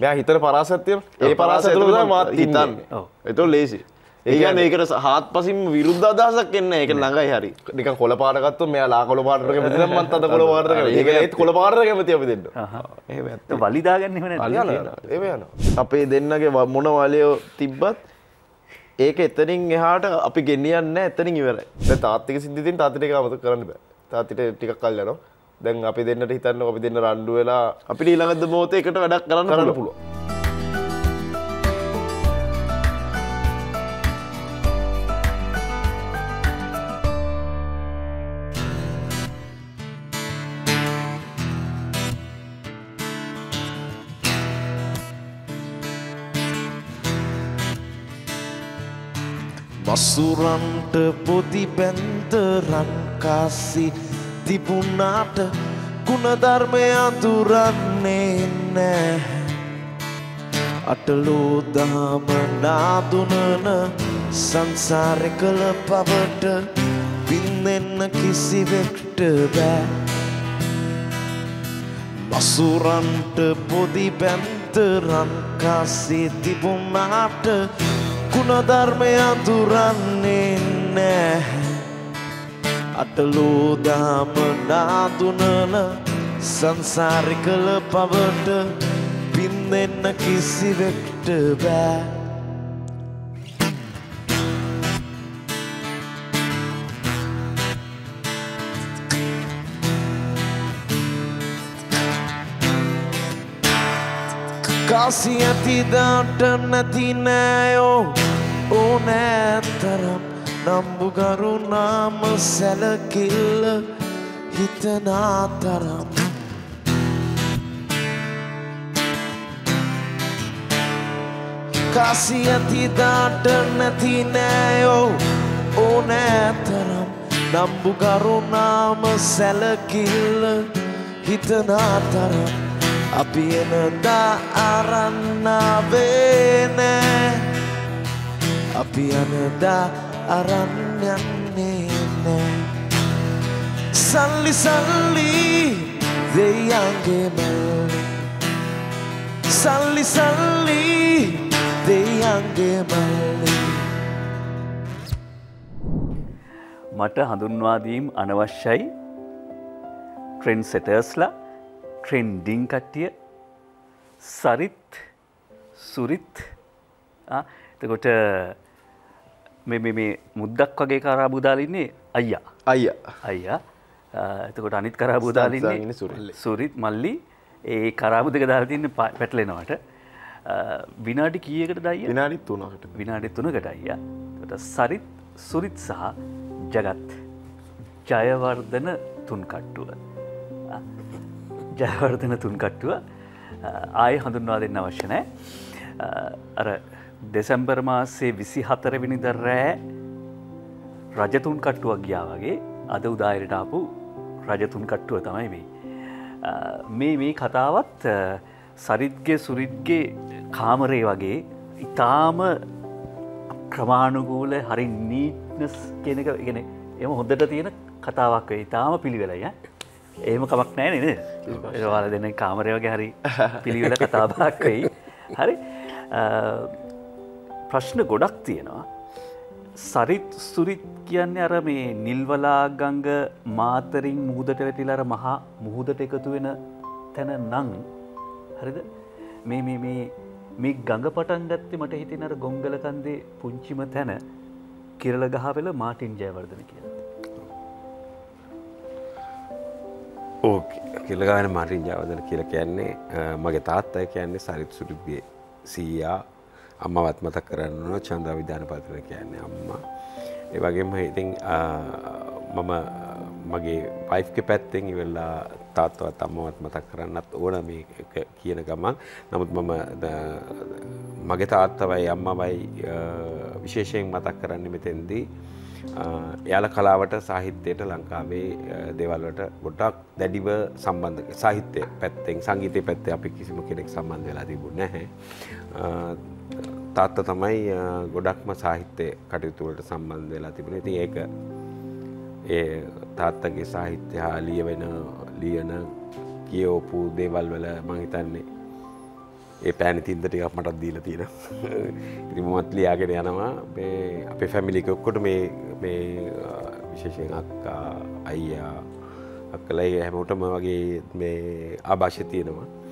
මෙයා හිතන පරාසත්තිය ඒ පරාසතුර මාත් හිතන්න. එතු ලේසි. ඒගන්න ඒකට හත් පසිම විරුද්ධ අදහසක් එන්න එක ළඟයි හරි. නික කොල පාටගත්තු මෙයා ලා කොල පාට කැමති මත් අත කොල පාට ඒක ඒත් කොල පාට කැමති අපි දෙන්න. ඇත්ත. වලිදාගන්න යන අපේ දෙන්නගේ මොන වලයෝ තිබ්බත් ඒක එතනින් එහාට අපි ගෙනියන්න එතනින් ඉවරයි. තාත්තික සිද්ධිතින් තාතිට අමත කරන්න බෑ. තාතිට ටිකක් කල් යනවා දැන් අපි දෙන්නට හිතන්න අපි දෙන්න රණ්ඩු වෙලා අපි ඊළඟද මොහොත එකට වැඩක් කරන්න කරන්න පුළුවන්. වසුරන්ට පොදි බැන්ත රංකාසි තිබුණාට ගුණධර්මය අඳුරන්නේ නෑ අටලෝ දහම නාදුනන සංසාරය කළ පවට පින්නෙන්න කිසිවෙක්ට බෑ. වසුරන්ට පොදි බැන්ත රංකාසේ තිබුණාට ගුණධර්මය අඳුරන්නේ නෑ අටලෝදාම නාදුනන සංසාරි කළ පවට පින්නෙන්න කිසිවෙක්ට බෑ. කාසි ඇතිදාට නැති නෑයෝ ඕනෑතරම් නම්බුගරුනාම සැලකිල්ල හිතනාතරම් කාසි ඇතිදාට නැති නෑයෝ ඕනෑතරම් නම්බුගරුනාම සැලකිල්ල හිතනාතරම් අපි එනදා අරන්නාවේනෑ අපි අනදා අරන්යන්නේ නෑ සල්ලි සල්ලි දෙයන්ගේ මල්ලි සල්ලි සල්ලි දෙයන්ගේ මල්ලි මට හඳුන්වාදීම් අනවශ්‍යයි. ට්‍රෙන්න් සෙටර්ස්ලා ට්‍රෙන්ඩිං කට්ටිය සරිත් සුරිත්. ආ, එතකොට මේ මුද්දක් වගේ කරා බුදාලින්නේ අයියා. අයිය. අයියා. එතකොට අනිත් කරා බුදාලින්නේ සුරිත්. මල්ලි. ඒ කරාබු දෙක දාරතින්න පැටලෙනවට. විනාඩි කියකට දයිය විනාඩිත් තුනකට. විනාඩි තුනකට අයියා. ට සරිත් සුරිත් සහ ජගත්. ජයවර්ධන තුන්කට්ටුව. ආ, ජයවර්ධන තුන්කට්ටුව. ආය හඳුන්වා දෙන්න අවශ්‍ය නෑ. ආ, අර දෙසැම්බර් මාසේ විසි හතරවිනිද රෑ රජතුන් කට්ටුවක් ගියා වගේ අද උදායරට ආපු රජතුන් කට්ටුව තමයි මේ. මේ මේ කතාවත් සරිත්ගේ සුරිත්ගේ කාමරේ වගේ ඉතාම ක්‍රමාණුගූල හරි නීට්නස් කෙනක ගෙන එම හොඳට තියෙන කතාවක් වේ ඉතාම පිළිවෙලය ඒම කමක් නෑ නද? ඒවාල දෙන්න කාමරය වගේ හරි පිළිවෙල කතාබක් වෙයි. හරි ප්‍රශ්න ගොඩක් තියෙනවා. සරිත් සුරිත් කියන්නේ අර මේ නිල්වලා ගංග මාතරින් මුහුදට වැටිලර මහා මුහුදට එකතු වෙන තැන නං හරිද? මේ මේ මේ මේ ගඟ පටන් ගත්තේ මට හිතෙන අර ගොංගලකන්දේ පුංචිම තැන කිරල ගහවෙල මාටින් ජයවර්ධන කියලා. ඕ කියලගාන මරින් ජවදන කියල කියන්නේ අ, මගේ තාත්තය කියන්නේ සරිත් සුරිගේ සීයා අම්මවත් මතක් කරන්න චන්ද විධාන පතන කියන්නේ අම්මා. ඒ වගේම ඉතින් අ, මම මගේ පයිෆ්ක පැත්තෙන් ඉවෙල්ලා තාත්තවත් අම්මවත් මතක් කරන්නත් ඕන මේ එක කියන ගමන් නමුත් මම ද- මගේ තාත්තවයි අම්මවයි අ, විශේෂයෙන් මතක් කරන්න මෙතෙන්දී එයාල කලාවට සාහිත්‍යයට ලංකාවේ දෙවල්වට ගොඩක් දැඩිව සම්බන්ධ සාහිත්‍යය පැත්තෙන් සංගීතය පැත්තේ අපි කිසිම කෙනෙක් සම්බන්ධ වෙලා තිබුණ නැහැ. තාත්ත තමයි අ, ගොඩක්ම සාහිත්‍යය කටයුතුවලට සම්බන්ධ වෙලා තිබුණ. ඉතින් ඒක ඒ තාත්තගේ සාහිත්‍ය හා ලියවෙන ලියන කියෝපු දේවල් වල මහිතන්නේ ඒ පෑනි තින්ද ටිකක් මටත් දීල තියෙන ඉරිමත් ලියාගෙන යනවා. මේ අපේ ෆැමිලික ඔක්කොට මේ මේ විශේෂයෙන් අක්කා අයියා අක්කලයි හැමෝටම වගේ මේ ආභාෂ්‍ය තියෙනවා. ඉතින් ඒකේ- කිරලගහ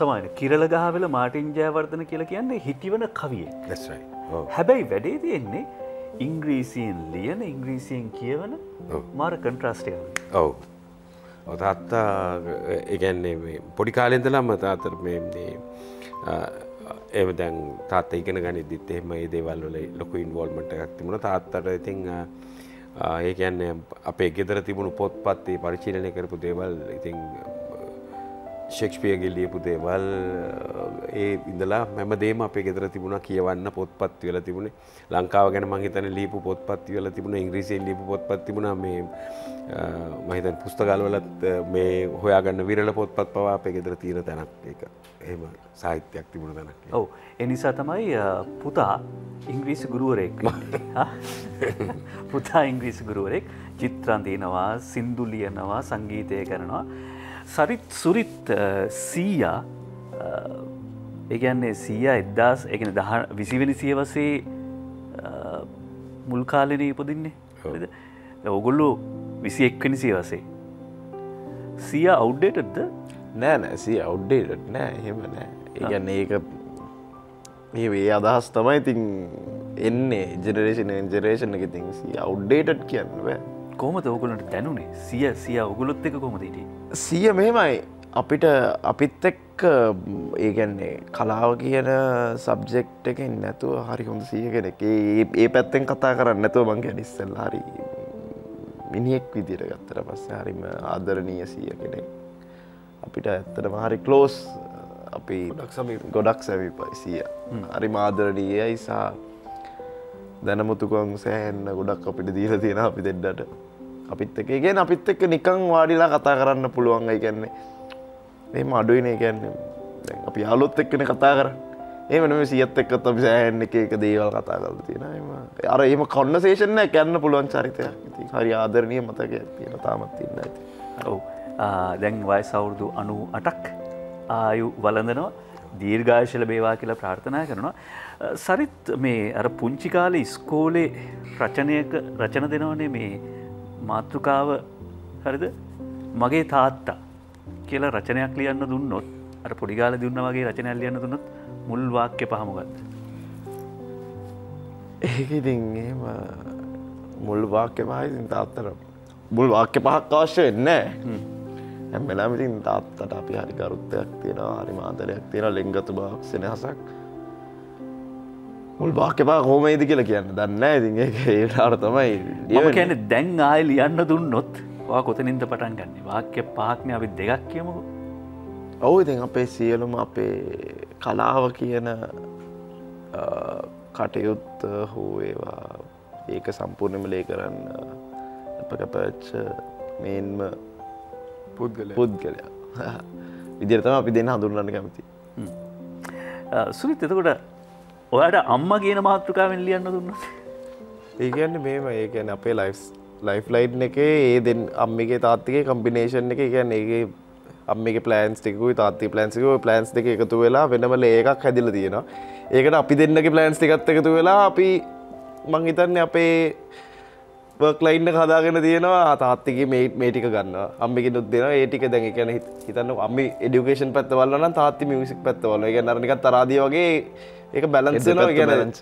සමාන කිරල ගහවෙල මාටින් ජයවර්ධන කියලා කියන්නේ හිටිවන කවිය. ඔව්. හැබැයි වැඩේ තියෙන්නේ ඉංග්‍රීසියෙන් ලියන ඉංග්‍රීසියෙන් කියවන ඔව්. මාර කන්ට්‍රස්ටය ඔව් ඔව් තාත්තා ඒගැන්නේ පොඩි කාලෙන්දලම්ම තාතර එම දැන් තාත්ත ඉගෙන ගනිදිත් එහෙම ඒ දේවල්වල ලොකු ඉන්වෝල්මට එකක් තිබුණ තාත්තට ඉතිං ඒ කියන්නේ අපේ ගෙදර තිබුණු පොත්පත්තේ පරිචීලනය කරපු දේවල් ඉතිං ශෙක්ෂපියගේ ලියපු දේවල් ඒ ඉඳලා මැම දේම අපේ ගෙදර තිබුණ කියවන්න පොත්පත් වෙල තිබුණේ. ලංකාව ගැන මහිතන ලීපු පොත්පත් වෙල තිබුණ ඉංග්‍රීසියෙන් ලිපු පොත්පත් තිබුණ. මේ මහිතන් පුස්තකල්වලත් මේ හොයාගන්න විරල පොත්පත් පවා අපේ ගෙදර තීර තැනක්. එක එහෙම සාහිත්‍යයක් තිබුණ තැනක්. ඔවු. එනිසා තමයි අ, පුතා ඉංග්‍රීසි ගුරුවරෙක් පුතා ඉංග්‍රීසි ගුරුවරෙක් චිත්‍රන්තියනවා සින්දු ලියනවා සංගීතය කරනවා සරිත් සුරිත් සීයා ඒගැන්නේ සීයා එද්දාස් එකන දහ විසිවෙනි සියවසේ මුල් කාලනය ඉපදින්නේ? ඔගොල්ලු විසි එක්වනි සියවසේ සිය අවු්ඩේටද නෑ නෑ. සිය අවු්ඩේට නෑ. එහෙම නෑ. ඒගන්න ඒක ඒ වේ අදහස් තමයි ඉතින් එන්නේ. ජෙනරේෂන ජෙරේෂණ එක තින් සිය අවු්ඩේටඩ් කියන්න බෑ. කෝමත ඔගුලට දැනුනේ? සිය සිය ඔගුලොත් එක කොමදීට සිය මෙහෙමයි. අපිට අපිත් එක්ක ඒගැන්නේ කලාව කියන සබ්ජෙක්් එකෙන් නැතුව හරි හොඳ සිය කෙනෙක්. ඒ පැත්තෙන් කතා කරන්න නැතුව මං ගැනිස්සල් හරි මිනිෙක් විදිර ගත්තර පස්ස හරිම ආදරණීය සිය කෙනෙක්. අපිට ඇත්තට හරි කලෝස් අපි ගොඩක් සැවිපයි සිය. හරි මාදරණීයයි සා දැනමුතුකන් සෑහෙන්න ගොඩක් අපිට දීල තියෙන අපි දෙඩ්ඩට අපිත් එක ගෙන අපිත් එක්ක නිකං වාඩිලා කතා කරන්න පුළුවන්ගයි කියන්නේ එම අඩුවනේ කියන්නේ අපි යාලොත් එක්කන කතා කර ඒමන සියත් එක්කත් අපි සෑහන්න එක එක දේවල් කතා කල තියෙන එම අර එම කොන්නසේෂන කැන්න පුළුවන් චරිතයක්. ඉතින් හරි ආදරණය මතක තියෙන තාමත් ඉන්න ඇති. ඔව්. දැන් වය සවුරුදු අනු අටක් ආයු වලඳනවා දීර්ඝාශල බේවා කියලා ප්‍රාර්ථනා කරනවා. සරිත් මේ අර පුංචිකාල ඉස්කෝලේ රචනයක රචන දෙනවනේ මේ මාතෘකාව හරිද? මගේ තාත්තා කියලා රචනයක් ලියන්න දුන්නොත් අර පොඩිගාල දුන්න වගේ රචනයක් ලියන්න දුන්නොත් මුල් වාක්‍ය පහමගත් ඒක ඉතින් එහෙම මුල් වාක්‍ය පහයිසින් තාත්තර මුල් වාක්‍ය පහක් අවශ්‍ය වෙන්න හැමෙලාම ඉතින් තාත්තට අපි හරි ගරුත්තයක් තියෙනවා හරි මාදරයක් තියෙන ලෙංගතු බවක් සෙනහසක් මුල් වාක්‍ය පහ කෝමයිද කියලා කියන්න? දන්න ඉතින් ඒක ඒටාට තමයි මම කැන දැන් ආය ලියන්න දුන්නොත් වා කොතනින්ද පටන් ගන්න? වාක්‍ය පාක්නය අපි දෙකක් කියමකු. ඔවු ඉතින් අපේ සියලුම අපේ කලාව කියන කටයුත්ත හෝ ඒවා ඒක සම්පූර්ණම ලේ කරන්න අප කැපච්ච මේන්ම පුද්ගල පුද්ගලයා. විදිරතම අපි දෙන්න හඳුරන්න කැමති සුරිත් එතකොට ඔයාට අම්ම කියන මාතෘකාවෙන් ලියන්න දුන්න ඒකන්න මේම ඒකන අපේ ලයිස් ලයිෆ් ලයිට් එක ඒ දෙන් අම්මිගේ තාත්තිගේ කම්පිනේෂන් එක. කියන්න ඒ අම්මික පලන්ස් ටිකුයි තාත්ති පලන්සික පලන්ස් දෙක එකතු වෙලා වෙනමල ඒකක් හැදිල තියෙනවා. ඒකට අපි දෙන්නගේ පලන්ස් ටිකත් එකතු වෙලා අපි මංහිතන්න අපේ වර්ක්ලයින්න හදාගෙන තියෙනවා. තාත්තිගේ මේ මේටික ගන්න අම්මික නුත් දෙෙන ඒටික දැන් එකන හිතන්න අම්මි එඩිකේෂන් පැත්තවල්ලන තාත්ති මියසික් පැත්තවල එක නරනික තරාදිය වගේ ඒක බැලන්සනවා ගැන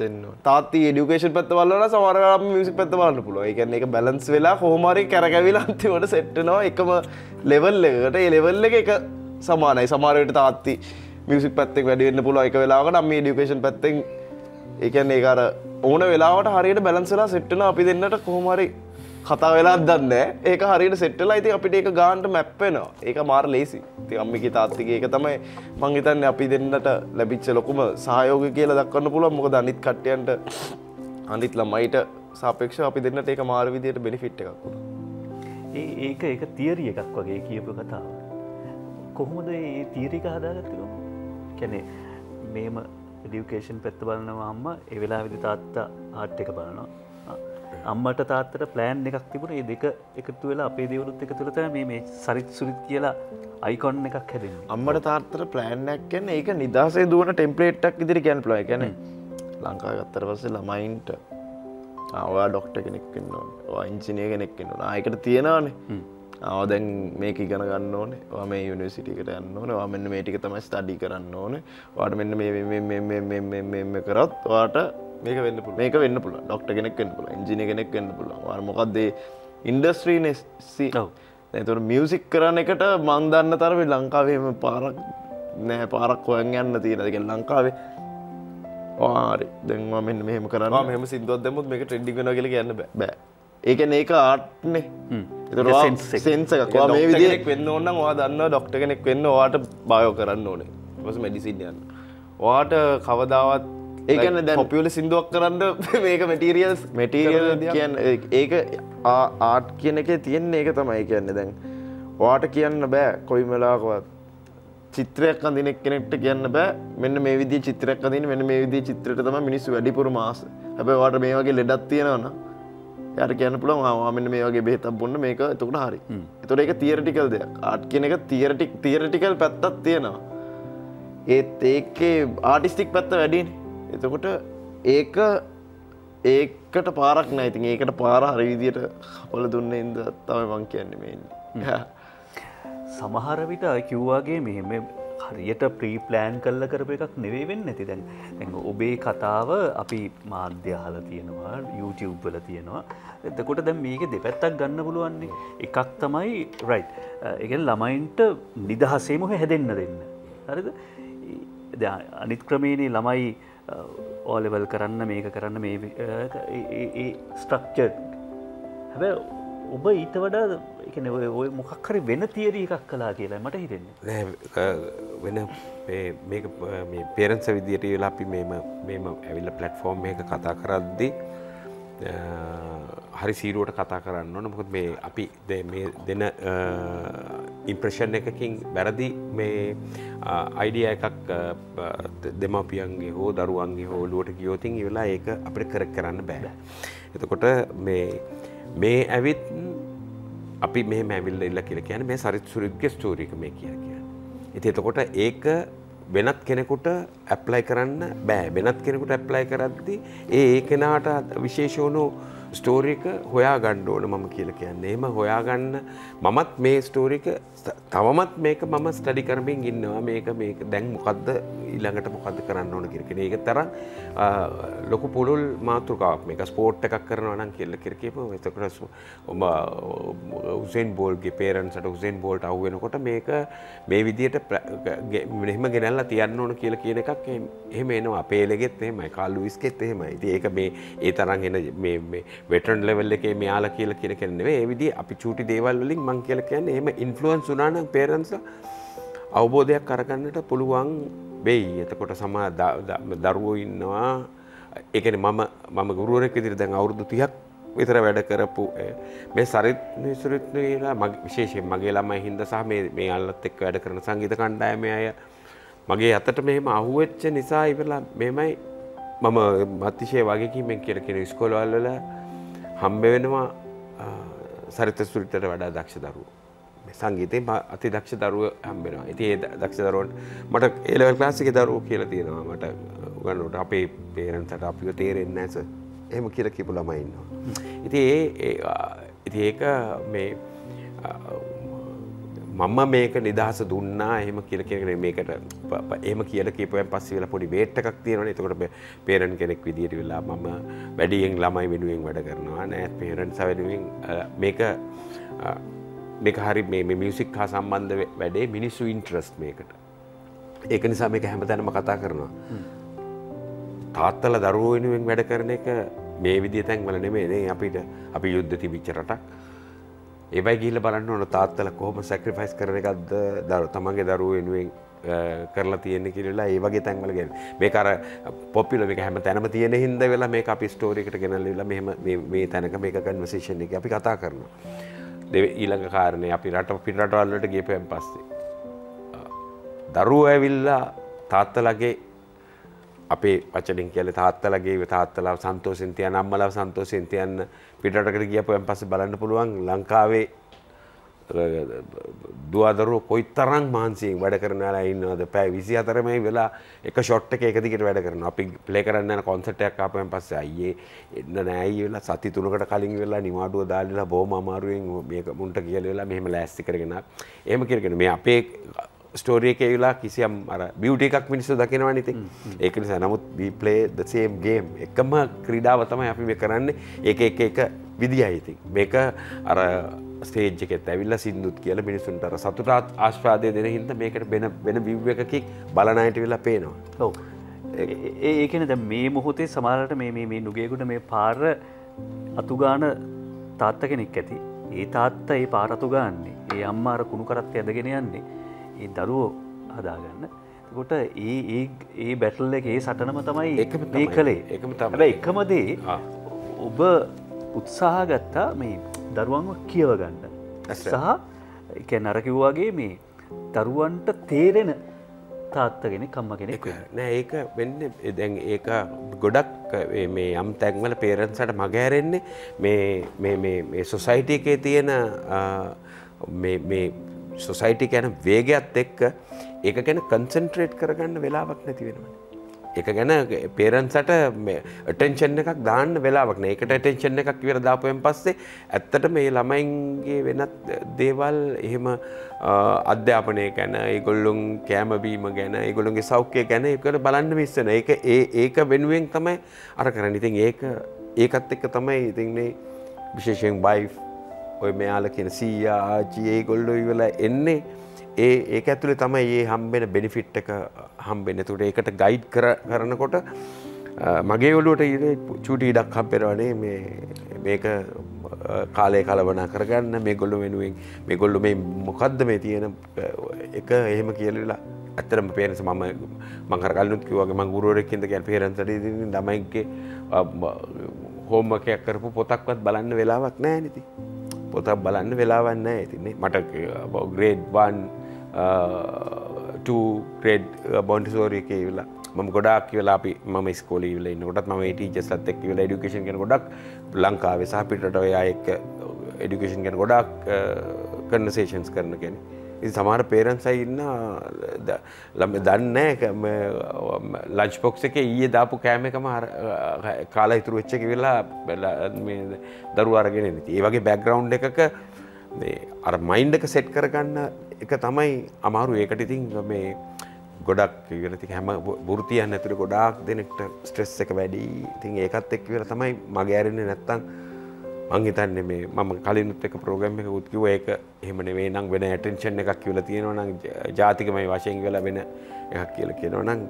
තාත්ති ඩිකේෂන් පැත්තවල්ලන සමරම මියසික් පැත්තවන්න පුළුව එකන එක බැලන්ස් වෙලා හෝමරි කැරකැවිලා අන්තිවට සෙට්ටනවා එකම ලෙවල් එකට ඒ ලෙවල්ල එක එක සමානයි. සමාරයට තාත්ති මියසික් පැත්තෙක් වැඩිවෙන්න පුළුව එක වෙලාගෙන අම්ම ඩිකේෂන් පැත්තෙන් ඒකන්නේ ඒකර ඕන වෙලාවට හරියට බැලන්සලා සෙට්ටන අපි දෙන්නට කොහොමරි කතා වෙලා දන්න ඒක හරියට සෙට්ටලා ඉති අපිට ඒක ගාන්ට මැප්පෙනවා ඒක මාර ලේසි ති අම්මිකි තාත්තික ඒක තමයි මංහිතන්න අපි දෙන්නට ලැබිච්ච ලොකුම සහයෝග කියලා දක්වන්න පුළුව මොකද අනිත් කට්ටයන්ට අනිත් ළමයිට සාපේක්ෂ අපි දෙන්නට ඒක මාර විදියට බෙනිෆිට් එකක් වුණ ඒ ඒක එක තියරිය එකක් වගේ කියපු කතාව. කොහොමද ඒ තීරික හදාගත්තක කැනෙ මේම ඩියුකේෂන් පැත්ත බලනවා අම්ම එවෙලා විදි තාත්තා ආට් එක බලනවා. අම්මට තාත්තට ප්ලෑන් එකක් තිබුණ. ඒ දෙක එකතු වෙලා අපේ දෙවරුත් එක තුළත මේ සරිත් සුරිත් කියලා අයිකොන් එකක් හැදෙන අම්මට තාත්තර ප්ලෑන්නක් කියන්න ඒක නිදහසේ දුවන ටෙම්පලේට්ක් ඉදිරි ගැන් ප්ලයි ගැන ලංකා ගත්තර පස්සේ ළමයින්ට ආවා ඩොක්ට කෙනෙක් වා ඉංචිනය කෙනෙක් න්නවා ආයකට තියෙනවානේ. ආව දැන් මේක ඉගෙන ගන්න ඕන. ම යුනිසිටිකට යන්න ඕන. මෙන්න මේටික තමයි ස්ටඩි කරන්න ඕන. වාට මෙන්න මේ කරත් වාට මේක වෙන්න මේක වෙන්න පුළ ඩොක්ට කෙනෙක් වෙන්න පුළ ඉජින කෙනෙක් වෙන්න පුළ මොකක්දේ ඉන්ඩස්ට්‍රී නෙසි එතුර මියසික් කරන එකට මන්දන්න තරම ලංකාවේම පාරක් නෑ. පාරක් හොයන් යන්න තියෙනදක ලංකාවේ. වාරි දැන්වා මෙන්න මෙහම කරන මෙම සිදුවත් දෙමුත් මේක ට්‍රෙඩ්ඩි න කියල කියන්න බෑ. ඒකන ඒක ආට්නේ සෙන්සකවා මේ විදික් වෙන්න ඕන්න වා දන්න ඩොක්ට කෙනෙක් වෙන්න වාට බයෝ කරන්න ඕනේ. පස මැඩිසින් යන්න. වාට කවදාවත් ඒකන දැ ඔපියල සිින්දුවක් කරන්න මේක මැටීරියල්ස් මැටීරියල් කියන්න ඒක ආට් කියන එක තියෙන්නේ ඒක තමයි කියන්න. දැන් වාට කියන්න බෑ කොයි මලාකවත් චිත්‍රයක් අඳනෙක් කෙනෙක්ට කියන්න බෑ. මෙන්න මේ විදි චිත්‍රයක් අදින මෙන්න මේ විදි චිත්‍රයට තම මිනිස්සු වැඩිපුර මාස හැබ වාට මේ වගේ ලෙඩත් තියෙනවන්න යට කියන්න පුළන් ආවාමන්න මේ වගේ බෙහෙතක් බොන්න මේක එතකට හරි. එතොට එක තියරටිකල් දෙයක්. ආට් කියන එක තියරටික් තියරටිකල් පැත්තත් තියෙනවා. ඒත් ඒකේ ආටිස්ටික් පැත්ත වැඩින් එතකොට ඒක ඒකට පාරක් නයිතින් ඒකට පාර හරි විදියට හපල දුන්න ඉද තම මං කියන්නේ මේන්නේ සමහර විට කිව්වාගේ මෙහෙම හරියට ප්‍රීපලෑන් කල්ල කරප එකක් නෙවේ වෙන්න ඇති දැන් ඇ ඔබේ කතාව අපි මාධ්‍යහල තියෙනවා YouTube වල තියෙනවා. එතකොට දැම් මේක දෙපැත්තක් ගන්න පුළුවන්නේ. එකක් තමයි රයි් එක ළමයින්ට නිදහසේමුහ හැදෙන්න්න දෙන්න. හරිද? අනිත් ක්‍රමේණී ළමයි ඕලෙවල් කරන්න මේක කරන්න මේ ස්ට්‍රක්චර් හැබැ ඔබ ඊට වඩා එකන ඔය මොකක්හරි වෙන තියරී එකක් කලා කියලා මට හිතෙන්නේ. වෙන මේක පේරන්ස විදියට වෙලා අපි මෙම මෙම ඇවිල්ල පලට්ෆෝර්ම් එක කතා කරද්දි හරි සීරුවට කතා කරන්න ඕන මොකද මේ අපි දෙන ඉම්ප්‍රෂන් එකකින් වැරදි මේ අයිඩිය එකක් දෙමපියන්ගේ හෝ දරුවන්ගේ හෝ ලුවට ගියෝතින් වෙලා ඒක අපට කර කරන්න බෑ. එතකොට මේ මේ ඇවිත් අපි මේ මැවිල්ල ඉල්ල කියල කියන මේ සරිත් සුරිද්ග ස්ටෝරික මේ කිය කියන. ඉති එතකොට ඒක වෙනත් කෙනෙකුට ඇප්ලයි කරන්න බෑ වෙනත් කෙනෙකුට ඇප්ලයි කරද්දි ඒ ඒ කෙනාට විශේෂෝනු ස්ටෝරික හොයා ගණ්ඩ ඕන මම කියල කියන්න. එම හොයාගන්න මමත් මේ ස්ටෝරික තවමත් මේක මම ස්ටඩි කරමින් ඉන්නවා. මේක මේක දැන් මොකක්ද ඊළඟට මොකක්ද කරන්න ඕන කිරකෙන ඒක තර ලොකු පුළුල් මාතෘකාවක්. මේක ස්පෝට් එකක් කරනවා නම් කියල්ල කිරකේප එතකට ඔබ උසෙන් බෝල්ගේ පේරන්සට උසෙන් බෝල්ට අහුවෙනකොට මේක මේ විදියට මෙහෙම ගෙනල්ලා තියන්න ඕන කියල කියන එකක් එහෙම එනවා. පේලෙගෙත් එහෙමයි. කාල්ලු විස්කෙත් එහෙමයි. ති ඒක මේ ඒ තරන් එන වෙටන් ලෙවල් එකේ මෙයාල කියල කියෙන කෙනෙවේ ඒවිදි අපි චූටි දේවල් වලින් මං කියල කියන්න එම ඉන්ෆලුවන්ස් වනානම් පේරන්ස අවබෝධයක් කරගන්නට පුළුවන් වෙයි එතකොට සම දරුවෝ ඉන්නවා එකන මම මම ගුරුවරෙක් ඉදිරි දැන් අවුරුදු තියක් විතර වැඩ කරපු මේ සරිත් නිසුරිත්නලා මගේ විශේෂයෙන් මගේ ළමයි හින්ද සහ මේ අල්ලත් එක් වැඩ කරන සංගීත කණ්ඩායම අය මගේ අතට මෙහෙම අහුවෙච්ච නිසා ඉවරලා මෙමයි මම මත්තිශය වගේකින් මෙන් කියල කෙන ස්කොලවල්ල හම්බ වෙනවා සරිත සුරිතට වඩා දක්ෂ දරුව. සංගීතය අති දක්ෂ දරුව හම්බෙනවා. ඇති ඒ දක්ෂ දරුවන් මට ඒලව ක්ලාසික දරුව කියල තියෙනවා. මට ගන්නට අපේ පේරන්සට අපිව තේරෙන්න ඇස එහෙම කියල කිපු ළමයින්නවා. ඉති ඒ ඉති ඒක මේ මම මේක නිදහස දුන්නා. එහෙම කියල කෙනෙ මේකට එම කියල කීපුවෙන් පස්සවෙල පොඩි වේට්ටක් තියෙන එතකොට පේරන් කෙනෙක් විදිට වෙලා මම වැඩියෙන් ළමයි වෙනුවෙන් වැඩ කරනවා. නෑ පේරන් සවැනුවෙන් මේක මේක හරි මේ මියසික් හා සම්බන්ධ වැඩේ මිනිස්සු ඉන්ට්‍රස්් මේකට. ඒක නිසා මේක හැම තැනම කතා කරනවා. තාත්තල දරුවෙනුවෙන් වැඩ කරන එක මේ විදි තැන් වල නෙමේ අපිට අපි යුද්ධ තිබිච්ච රටක්. ඒබයි ගිල බලන්න ඕන තාත්තල කොහොම සැක්‍රිෆයිස් කරන එකක්ද දරු තමන්ගේ දරුව වෙනුවෙන් කරලා තියෙන කිරලා ඒවගේ තැන්වලගෙන මේ අර පොපිල මේ හැම තැනම තියෙන හිද වෙලා මේ අපි ස්ටෝරිකට ගෙනල්ලලා මෙම මේ තැනක මේක කන්වසේෂන් එක අපි කතා කරනවා. දෙ ඊළඟ කාරණය අපි රට පිටරටවල්ලට ගේපයන් පස්සේ. දරුව ඇවිල්ලා තාත්තලගේ අපේ වචනින් කියල තාත්තලගේ තාත්තලාව සන්තෝසින්තියන් අම්මලාව සන්තෝසින්තියන්න පිටකට ගියපුයන් පස බලන්න පුළුවන් ලංකාවේ දුවදරුව කොයි තරං මාන්සියෙන් වැඩ කරනලා ඉන්නවද? පැෑ විසි අතරමයි වෙලා එක ෂොට් එක එකදිකට වැඩ කරන අපි ප්ලේ කරන්න කොන්සටයක් අපයන් පස්ස අයියේ එන්න නෑයි වෙලා සති තුනකට කලින් වෙලා නිවාඩුව දාලලා බෝම අමාරුවෙන් මේක මුන්ට කියල වෙලා මෙහෙම ලෑස්ති කරගෙන. එම කරගෙන මේ අපේ ස්ටෝරිය කියවෙලා කිසියම් අර බියුට එකක් මිනිස්සු දකිනවා නිති ඒක නිසා නමුත් බීපලේ දසේම් ගේම් එකම ක්‍රීඩාව තමයි අපි මේ කරන්න. එක එක එක විදි අයිති මේක අර ස්ටේජ්කෙත් ඇවිල්ල සිින්දුත් කියල මිනිසුන්ටර සතුටත් ආශ්පාදය දෙන හිද මේකට බෙන වෙන බිව්ව එකකි බලනයට වෙලා පේනවා. ඔව. ඒකන ද මේ මොහොතේ සමාලට මේ මේ නුගේකුට මේ පාර අතුගාන තාත්ත කෙනෙක් ඇති. ඒ තාත්ත ඒ පාරතු ගන්නේ. ඒ අම්මාර කුණු කරත් ඇදගෙන යන්නේ. ඒ දරුවෝ හදාගන්න කොට ඒ ඒ බැටල්ල එකේ සටනම තමයි මේ කළේ එකම. හැබැයි එකමදේ. ඔබ උත්සාහ ගත්තා මේ දරුවන්ව කියවගන්න සහ එක නරකිව්වාගේ මේ දරුවන්ට තේරෙන තාත්තගෙන කම්ම කෙනෙක්. නෑ ඒක වෙන්න දැන් ඒක ගොඩක් මේ යම් තැන්වල පේරන්සට මගෑරෙන්නේ මේ සොසයිටි එකේ තියෙන සොසයිටි ගැන වේගත් එක්ක ඒක ගැන කන්සන්ට්‍රේට් කරගන්න වෙලාවක් නැති වෙනවා. එක ගැන පේරන්සට ටෙන්ෂන් එකක් දාන්න වෙලාවක්න එකට ටෙන්ෂන් එකක් විර දාපුයෙන් පස්සේ ඇත්තට මේ ළමයින්ගේ වෙනත් දේවල් එහෙම අධ්‍යාපනය ගැන ඒගොල්ලුන් කෑමබීම ගැන ඒගොළුන්ගේ සෞඛ්‍යය ගැන එකට බලන්න විස්සන ඒක ඒ ඒක වෙනුවෙන් තමයි අර කරන්න. ඉතින් ඒක ඒකත් එක්ක තමයි ඉතින්නේ විශේෂයෙන් බයි් ඔය මෙයාල කියන සීයා ආචි ඒ ගොල්ලො ඉවල එන්නේ. ඒ ඒක ඇතුළේ තමයි ඒ හම්බෙන බෙනිෆිට් එක හම්බෙන තුට ඒකට ගයිඩ් කරනකොට මගේ ඔලුවට ඉර චුටි ඉඩක් හම්පෙරවනේ මේ මේක කාලය කලවනා කරගන්න. මේ ගොල්ලු වෙනුවෙන් මේ ගොල්ලු මේ මොකක්ද මේ තියෙන එක එහෙම කියලලා ඇත්තරම පේනස මම මංහර කල්ලුත් කිවගේ මං ගුරුවරෙක්කින්ද ගැල් පේරන්සට දමයිගේ හෝමකයක් කරපු පොතක්වත් බලන්න වෙලාවක් නෑ නති පොතක් බලන්න වෙලාවන්න ඇතින්නේ මට ග්‍රේඩ්වන් ග්‍රේඩ් බොන්ටිසෝරිය කියවෙලා ම ගොඩක් කියලා අපි ම ස්කෝලීල නොටත් ම ටීචස්ලත් එක් වෙල ඩිකේෂන් ගැන ගොඩක් ලංකාවේ සහපිට ඔයා එක් එඩිකේෂන් ගැන ගොඩක් කන්නසේෂන්ස් uh, කරන කෙන සමාර පේරන්සයි ඉන්න ලම දන්න ලංච් පොක්ස එක ඊය දාපු කෑම එකම කාලා ඉතුරු වෙච්චක වෙලා දරු අරගෙන නති ඒ වගේ බැක්ග්‍රවන්් එකක අර මයින්ඩ එක සෙට් කරගන්න එක තමයි අමාරු. ඒකට ඉතින් මේ ගොඩක් වෙනති හැම ෘතියන් ඇතුර ගොඩක් දෙනෙක්ට ස්ට්‍රෙස් එක වැඩි. ඉතින් ඒකත් එක් වෙල තමයි මගෑරෙන්නේ නැත්තං මංහිතන්න මේ මම කලිනුත් එක ප්‍රෝගම් එක උත්කිව ඒක එහෙමන වේ නම් වෙන ඇටෙන්ෂන් එකක් කියල තියෙනවා නම් ජාතිකමයි වශයෙන් වෙල වෙන එකක් කියල කියනවා නම්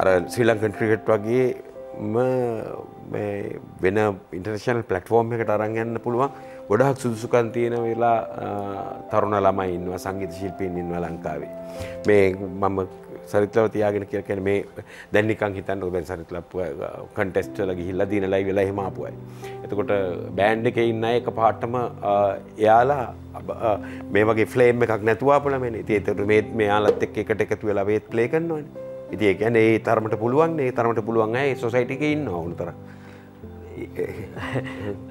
අර ශ්‍රීලංකන් ක්‍රිකට් වගේ වෙන ඉන්ටර්ශනල් පලට්ෆෝර්ම් එකට අරංගන්න පුළුවන්. ගොඩක් සුදුසුකන් තියෙන වෙලා තරුණ ළමයි ඉන්නවා සංගීත ශිල්පීන් ඉන්ව ලංකාවේ. මේ මම සරිතලව තියාගෙන කිය කැන මේ දැන්නිකන් හිතන්න ඔබැන් සරිතලප කන්ටෙස්ටල ගිහිල්ල දින ලයි වෙලා හිමාපුයි. එතකොට බෑන්් එක ඉන්න එක පාට්ටම එයාලා මේ වගේ ෆලේම් එකක් නැතුවාපලමෙන ඒතට මේත් මෙයාලත් එක් එකට එකතු වෙලා වේත් ප්ලේ කරන්නවන ඉති ගැන ඒ තරමට පුළුවන් ඒ තරමට පුළුවන් ඒ සොසයිටික ඉන්න ඕනුතර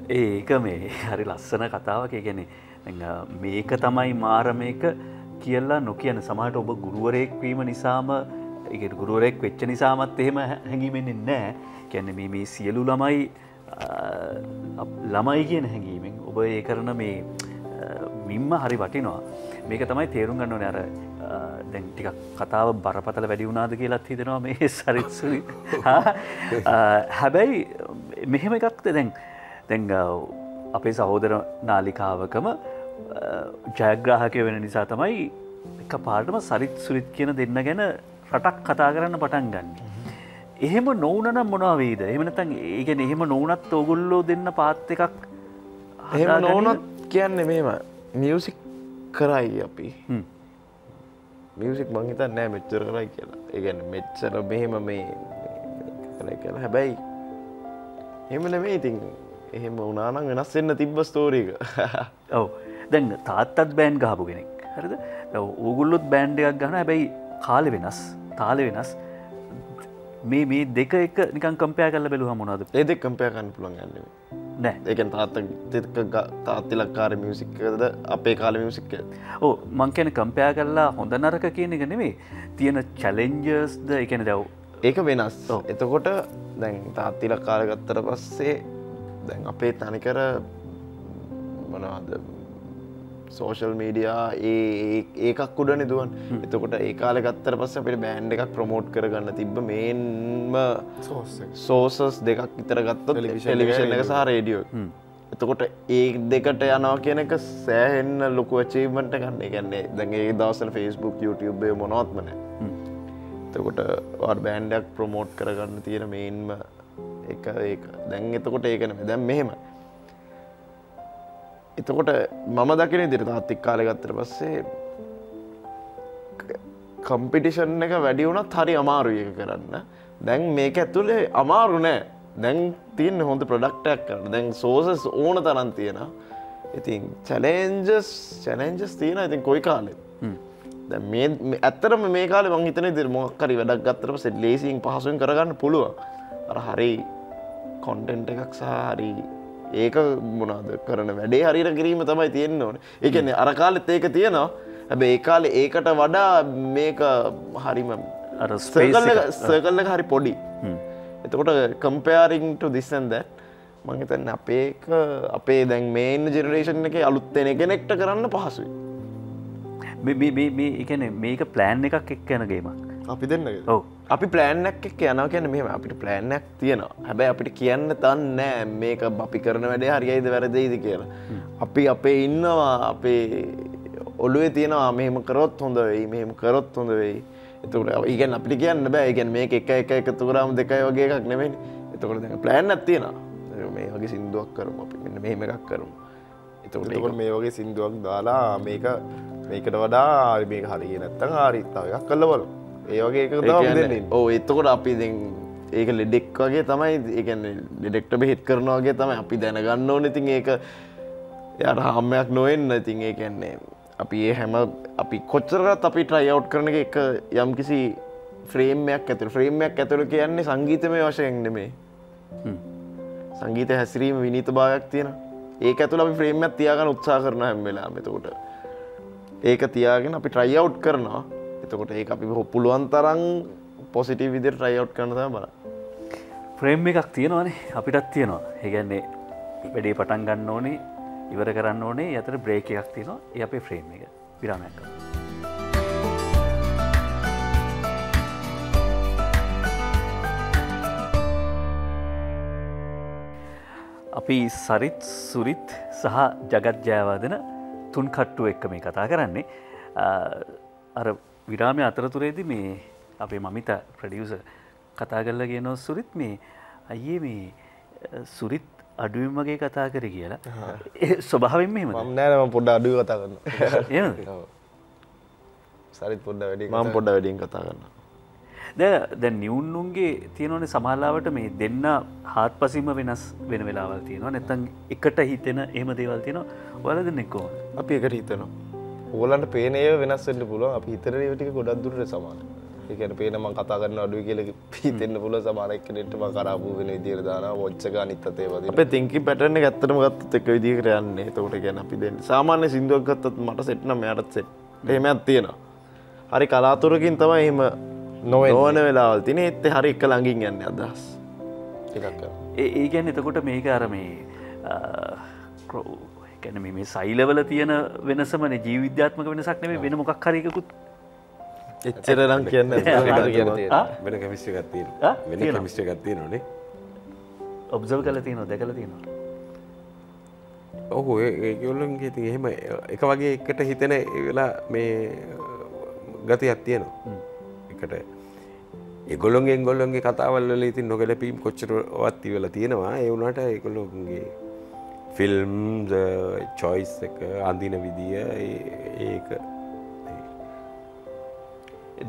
ඒක මේ හරි ලස්සන කතාවක. ගැන මේක තමයි මාරමයක කියලා නොකියන සමහට ඔබ ගුරුවරයෙක්වීම නිසාම එකට ගුරුවරෙක් වෙච්ච නිසාමත් එහෙම හැඟීමෙන් නෑ කැන්න මේ මේ සියලු ළමයි ළමයි කියන හැඟීමෙන් ඔබ ඒ කරන මේ මින්ම හරි වටිනවා. මේක තමයි තේරුම් ගන්න නෑර දැන් ටිකක් කතාව බරපතල වැඩි වුණාද කියලත් හිතෙනවා මේ සරිත්සුරි හැබැයි මෙහෙම එකක්ද දැන්? දැන් අපේ සහෝදර නාලිකාවකම ජයග්‍රාහකය වෙන නිසා තමයි එක පාටම සරිත් සුරිත් කියන දෙන්න ගැන රටක් කතා කරන්න පටන් ගන්න. එහෙම නොවනනම් මොනවේද එමනතන් ඒගැන එහෙම නොවනත් ඔගුල්ලෝ දෙන්න පාත් එකක් එහෙම නොවනොත් කියන්න මේම මියසික් කරයි අපි. මියසික් මංහිත නෑ මෙච්චර කරයි කියලා. ඒගැන මෙච්චර මෙහෙම මේ කියලා. හැබැයි එහෙම නෙමේ ඉතින්. එහෙම උනානම් වෙනස් වෙන්න තිබ්බ ස්තෝරීක ඔව දැන් තාත්තත් බෑන් ගහපු කෙනෙක්. හරිද? ඕගුල්ලොත් බෑන්්ඩ එකක් ගන හැබැයි කාලෙ වෙනස්. තාලෙ වෙනස්. මේ මේ දෙක එක නිකන් කම්පයා කල්ල බැලුව මොනද ඒ දෙක් කම්පයකන්න පුළන් ගන්නෙම නෑ. ඒකන් තාත්ත තාත්තිලක්කාර මියසික්කද අපේ කාල මියසික්ක ඕ මං කැන කම්පයා කල්ලා හොඳ නරක කියන එක නෙමේ තියෙන චලෙන්ජර්ස්ද එකන දව් ඒක වෙනස්. එතකොට දැන් තාත්තිලක් කාලගත්තර පස්සේ දැන් අපේ තනිකර මනවාද සෝෂල් මීඩියා ඒ ඒකක් උඩ නිදුවන් එතකොට ඒ කාල ගත්තර පස්ස අපට බෑන්් එකක් ප්‍රමෝට් කරගන්න තිබ මේන්ම සෝසස් දෙකක් ඉතර ගත්ත ටෙලිවිෂන් එක සහ රේඩියෝ එතකොට ඒ දෙකට යනවා කියන එක සෑහෙන්න ලොකු චීමට ගන්න ගන්නේ දැන්ගේ දවසල් ෆස්බුක් YouTube මොනොත්මන එතකොට බෑන්ඩක් ප්‍රමෝට් කරගන්න තියෙන මේන්ම එක ඒ දැන් එතකොට ඒකන දැම් මෙහෙම එතකොට මම දකින දිර තාත්තික් කාල ගත්තර පස්සේ කම්පිටිෂන් එක වැඩි වුණත් හරි අමාරු එක කරන්න. දැන් මේක ඇතුළේ අමාරු නෑ. දැන් තියන්න හොඳ ප්‍රඩක්ටක් කරන්න. දැන් සෝසස් ඕන තරන් තියෙන ඉතින් චලේන්ජස් චලෙන්ජස් තියෙන ඉතින් කොයි කාලෙ ඇත්තරම මේ කාල මං හිතන දිර මොක්කරි වැඩක් ගත්තර සෙට ලේසින් පහසුවෙන් කරගන්න පුළුව අර හරි කොන්ටෙන්ට එකක් සහරි ඒක මොනාද කරන වැඩේ හරිර කිරීම තමයි තියෙන්න්න ඕන. ඒකන්නේ අරකාලෙත් ඒක තියෙනවා. හැබ ඒකාල ඒකට වඩා මේක හරිම. සර්කල්ල හරි පොඩි. එතකොට කම්පයාරිංට දිස්සන්ද මංහිතන්න අපේක අපේ දැන් මේන් ජෙනරේෂන් එක අලුත්තෙන කෙනෙක්ට කරන්න පහසුයි. එකන මේක ප්ලෑන් එකක් එක් යනගේමක් අපි දෙන්න ඔව්. අපි ප්ලෑන්නක් එක් යන කියන මෙම අපිට ප්ලෑන්නක් තියෙනවා. හැබැයි අපිට කියන්න තන්නෑ මේක අපි කරන වැඩේ හරියිද වැරදයිද කියලා. අපි අපේ ඉන්නවා අපේ ඔළුවේ තියෙනවා මෙහෙම කරොත් හොඳ වෙයි මෙහෙම කරොත් හොඳ වෙයි. එතකට ඉගන් අපි කියන්න බෑ. ඉගැන් මේ එක එක එකතුකරම් දෙකයි වගේ එකක් නෙමෙයි. එතකොට දැ ප්ලෑන් ඇත්තියෙනවා මේ වගේ සිින්දුවක් කරම අපි. මෙන්න මෙහෙම එකක් කරමු. එතකොට මේ වගේ සිින්දුවක් දාලා මේක මේකට වඩා මේක හරි නැත්තං ආරිත්තාවයක් කල්ල බල ඒ වගේ එක ඕ එතකොට අපි ඒක ලෙඩෙක් වගේ තමයි ඒකන ඩෙඩෙක්ට බෙහිත් කරනවාගේ තමයි අපි දැනගන්න ඕන. ඉතින් ඒක යට හම්මයක් නොවෙන්න. ඉතින් ඒ කැන්නේ අපි ඒ හැම අපි කොච්චරත් අපි ට්‍රයිව් කරන එක යම් කිසි ෆ්‍රේම්මයක් ඇතුළ. ෆ්‍රේම්මයක් ඇතුළ කියන්නේ සංගීතමය වශයෙන් නෙමේ සංගීත හැසිරීම විනීත භාගයක් තියෙන ඒ ඇතුළ අපි ෆ්‍රේම්මයක් තියාගන්න උත්සා කරන හැම්වෙලා මෙතකොට ඒක තියාගෙන අපි ට්‍රයිව් කරනවා එතකොට ඒ අපි හො පුළුවන් තරන් පොසිටි විදිර ට්‍රයිව් කරනත බල ෆ්‍රේම් එකක් තියෙනවානේ අපිටත් තියෙනවා. ඒගැන්නේ වැඩේ පටන් ගන්න ඕනේ ඉවර කරන්න ඕනේ අතර බ්‍රේක එකක් තියෙනවා. ඒ අපේ ෆ්‍රේම් එක. විරාමයක්ක අපි සරිත් සුරිත් සහ ජගත් ජයවාදන තුන් කට්ටුව එක්ක මේ කතා කරන්නේ. අර විරාමය අතරතුරේදි මේ අපේ මමිත ප්‍රඩියස කතා කරල ගෙනව සුරිත් මේ අයියේ මේ සුරිත් අඩුවම් වගේ කතා කර කියලා. ස්වභාවෙන් මෙම නෑනම පොඩ්ඩ අඩුව කතා කරන්න සරිත් පොඩ්ඩ වැඩි මම පොඩ්ඩ වැඩින් කතා කරන්න ද දැ නිවුන්නුන්ගේ තියෙනවන සමාලාවට මේ දෙන්න හාත් පසිම වෙනස් වෙන වෙලාවල් තියෙනවා. නැතන් එකට හිතෙන එහම දේවල් තියෙන වල දෙන්නෙක්කෝ අපි එකට හිතනවා ඕලන්ට පේනය වෙනස්සට පුළුව අපි හිතරයටික ගොඩක් දුරට සමාන එකන පේනම කතා කරන්න අඩුව කියල පිතෙන්න්න පුල සමානක්කනෙටම කරාපු වෙන විදිර දාන ොච්චක නිත්තතේවද අප තිංකි පැටන ගත්තම ගත් එක විදිකට යන්නේ. තකොට ගැන අපි දෙන්න. සාමාන්‍ය සිින්දුවක් ගත්තත් මට සෙට්න යටත් සෙට් එහෙමත් තියෙනවා. හරි කලාතුරකින් තමයි එහෙම නොව ඕන වෙලාවල් තින එත්ත හරි එක ළඟින් යන්න අදහස්. ඒ ගැන එතකොට මේක අරමේ කැන මේ සයිලවල තියෙන වෙනසමන ජීවිද්‍යාත්මක වෙනසක් නෙේ වෙන මොකක් හරිකුත් එච්චර ලං කියන්න වෙන කමිස්්‍ර ගත්තිය වෙන කමිස්්‍ර ගත්තිය නොනේ ඔබ්සල් කල තියන දැකල තියෙනවා. ඔහු ඒගොල්ලන්ගේ ති එහෙම එක වගේ එකට හිතෙන වෙලා මේ ගති ඇත්තියනවා එකට එගොලොන්ගේ ගොල්ලොන්ගේ කතාවල්ල ඉතින් නොගැලපීම් කොච්චරවත්ති වෙලා තියෙනවා. ඒවුනට ඒකොල්ලොන්ගේ ෆිල්ම් චොයිස් එක අඳින විදිය ඒක.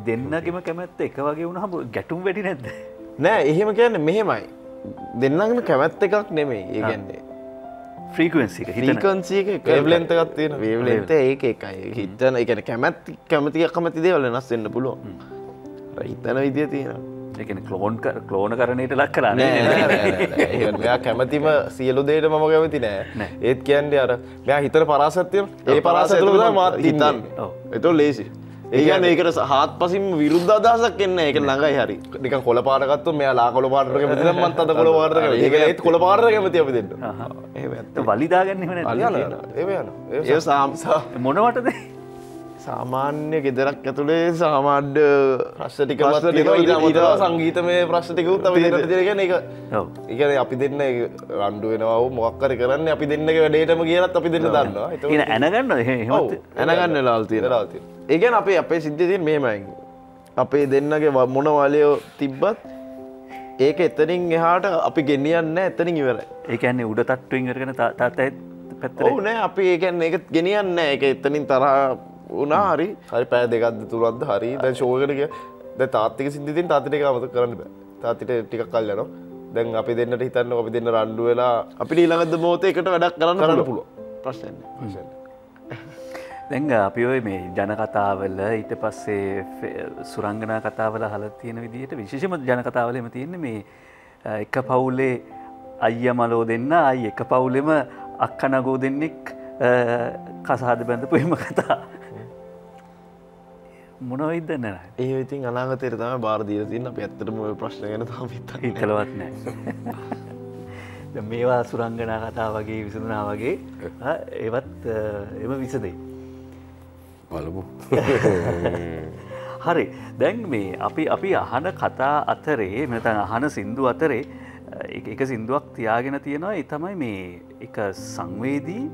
දෙන්නගෙම කැමැත්ත එක වගේ වුණ හම ගැටුම් වැඩි නැද්ද? නෑ එහෙම කියන්න මෙහෙමයි. දෙන්නගෙන කැමැත්ත එකක් නෙමෙයි ඒගැන්නේ ෆ්‍රීකන්සික හිතකන්සික කවලෙන්ත ගත්තියෙන වේවලෙන්ත ඒක එකයි. හිතන එකන කැමැත්ති කැමතික කමති දේවල වෙනස් වෙන්න පුළුව හිතන විදිය තියෙන එකන කලෝන් කලෝන කරණයට ලක් කරන්න මෙයා කැමතිම සියලු දේට මම කැමති නෑ. ඒත් කියන්ට අර මෙයා හිතර පරාසත්‍යය ඒ පරාසතුළ මාත් හිතන්න. ඔව්. එතො ලේසි ඒගන්න ඒකට හත් පසිම විරුද්ධ අදහසක් එන්න එක ළඟයි හරි. නික කොල පාටගත්තු මෙයා ලා කොල පාටක මත් අත කොල පාට ඒක ඒත් කොල පාට කැමති අපි දෙන්න. වලිදාගන්න ඒ සාම්සා මොනවටද සාමාන්‍ය ගෙදරක් ඇතුළේ සාමාන්‍ය ප්‍රශ්ටික ඉතලා සංගීතමය ප්‍රශ්ටිකුත් දෙරගෙන එක. ඉගන අපි දෙන්න රණ්ඩු වෙනවා මොක්කර කරන්න අපි දෙන්නක වැඩේටම කියලත් අපි දෙන්න දන්නවා. ඇනගන්න ඇනගන්න ලාල් තියෙන රාති ඒගැන අපේ අපේ සිද්ධතින් මේමයි අපේ දෙන්නගේ ව- මොන වලයෝ තිබ්බත් ඒක එතනින් එහාට අපි ගෙනියන්න එතනින් ඉවරයි. ඒකන්නේ උඩ තත්ටුවෙන් කරගෙන තාත්තයි පැත්තර නෑ අපි ඒකැන් එක ගෙනියන්න එක එතනින් තරහ වනා හරි හරි පෑ දෙකක්ද තුරක්ද හරි. දැන් ශෝකටක ද තාත්තික සිද්ධිතින් තාතික අමත කරන්න බෑ. තාතිට ටිකක් කල් යනවා දැන් අපි දෙන්නට හිතන්න අපි දෙන්න රණ්ඩු වෙලා අපි ඊළඟද මෝත එකට වැඩක් කරන්න කරන්න පුළුව ප්‍රශ්න දැංග අපි ඔය මේ ජනකතාවල ඊට පස්සේ සුරංගනා කතාවල හල තියෙන විදිහට විශේෂම ජනකතාවලම තියෙන මේ එක පවුලේ අයිය මලෝ දෙන්න අයි එක පවුලෙම අක්කනගෝ දෙන්නෙක් කසාද බැඳපු එම කතා මොනොයිදන්න ඒ ඉතින් අනාගතයට තම බාරදීල තින්න. අප ඇත්තටම ප්‍රශ්න ගැන තාම හිතන්නේ. හිතලවත් නෑ දැන් මේවා සුරංගනා කතා වගේ විසඳනා වගේ ඒවත් එම විසදයි බලමු. හරි. දැන් මේ අපි අපි අහන කතා අතරේ මෙතන අහන සින්දු අතරේ එක- එක සින්දුවක් තියාගෙන තියෙනවා. ඒ තමයි මේ එක සංවේදී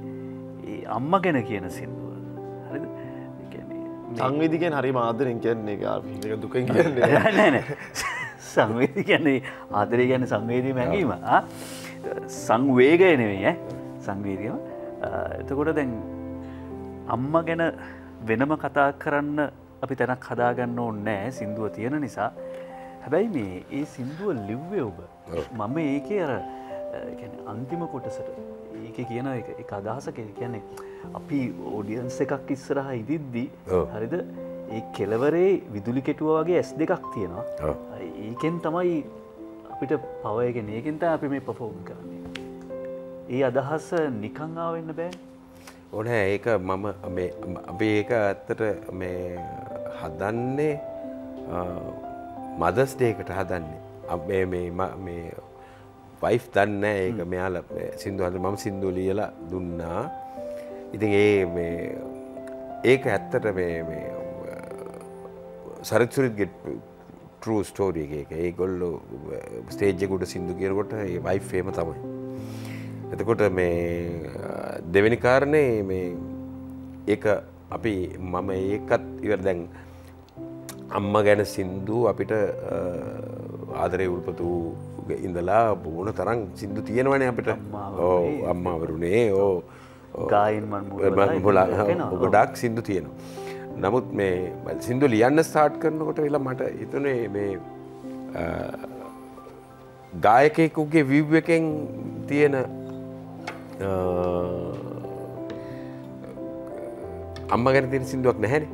ඒ අම්ම ගැන කියන සින්දුව සංවිධිකෙන් හරි මාදරෙන් කියන්නේ එක දුකෙන් කියන්නේ. සංවේදී කියන්නේ ආදරය ගැන සංවේදී මැඟීම? සංවේගය නෙවෙයි සංවේදීම. එතකොට දැන් අම්ම ගැන වෙනම කතා කරන්න අපි තැනක් හදාගන්න ඕන්නෑ සින්දුව තියෙන නිසා. හැබැයි මේ ඒ සින්දුව ලිව්වේ ඔබ. මම ඒක අර අන්තිම කොටසට. ඒක කියන එක එක අදහසක කියන්නේ අපි ඕඩියන්ස් එකක් ඉස්සරහ ඉදිද්දී. හරිද? ඒ කෙලවරේ විදුලි කෙටුව වගේ ඇස් දෙකක් තියෙනවා. ඒකෙන් තමයි අපිට පවයගෙන ඒකෙන්ත අපි මේ පෆෝම් කරන්නේ. ඒ අදහස නිකංආවෙන්න බෑ. ඕන ඒක මම අපි ඒක ඇත්තට මේ හදන්නේ මදස් ඩේකට හදන්නේ. අපේ මේ ම- මේ වයිෆ් දන්න ඒක මෙයාල සිින්දුහට මම සිින්දු ලියලා දුන්නා ඉතින් ඒ ඒක ඇත්තට මේ සරත්සුරිත් ගෙට් ටරූ ස්ටෝරිය එක ඒ ගොල්ලු ස්ටේජ්ජකුට සිින්දු කියනකොට ඒ වයිෆේම තමයි. එතකොට මේ දෙවැනි කාරණය මේ ඒක අපි මම ඒකත් ඉවර දැන් අම්ම ගැන සින්දු අපිට ආදරය උල්පතු ඉඳලා බෝන තරම් සිින්දු තියෙනවන අපිට. ඕ අම්මාවරුණේ ඕ ගායන් මන් හොලා ගොඩක් සිින්දු තියෙනවා. නමුත් මේ සිින්දු ලියන්න ස්ථාට් කරනකොට වෙලා මට හිතනේ මේ ගායකෙකුගේ විව් එකෙන් තියෙන අම්ම ගැන තියෙන සිින්දුවක් නැහැන.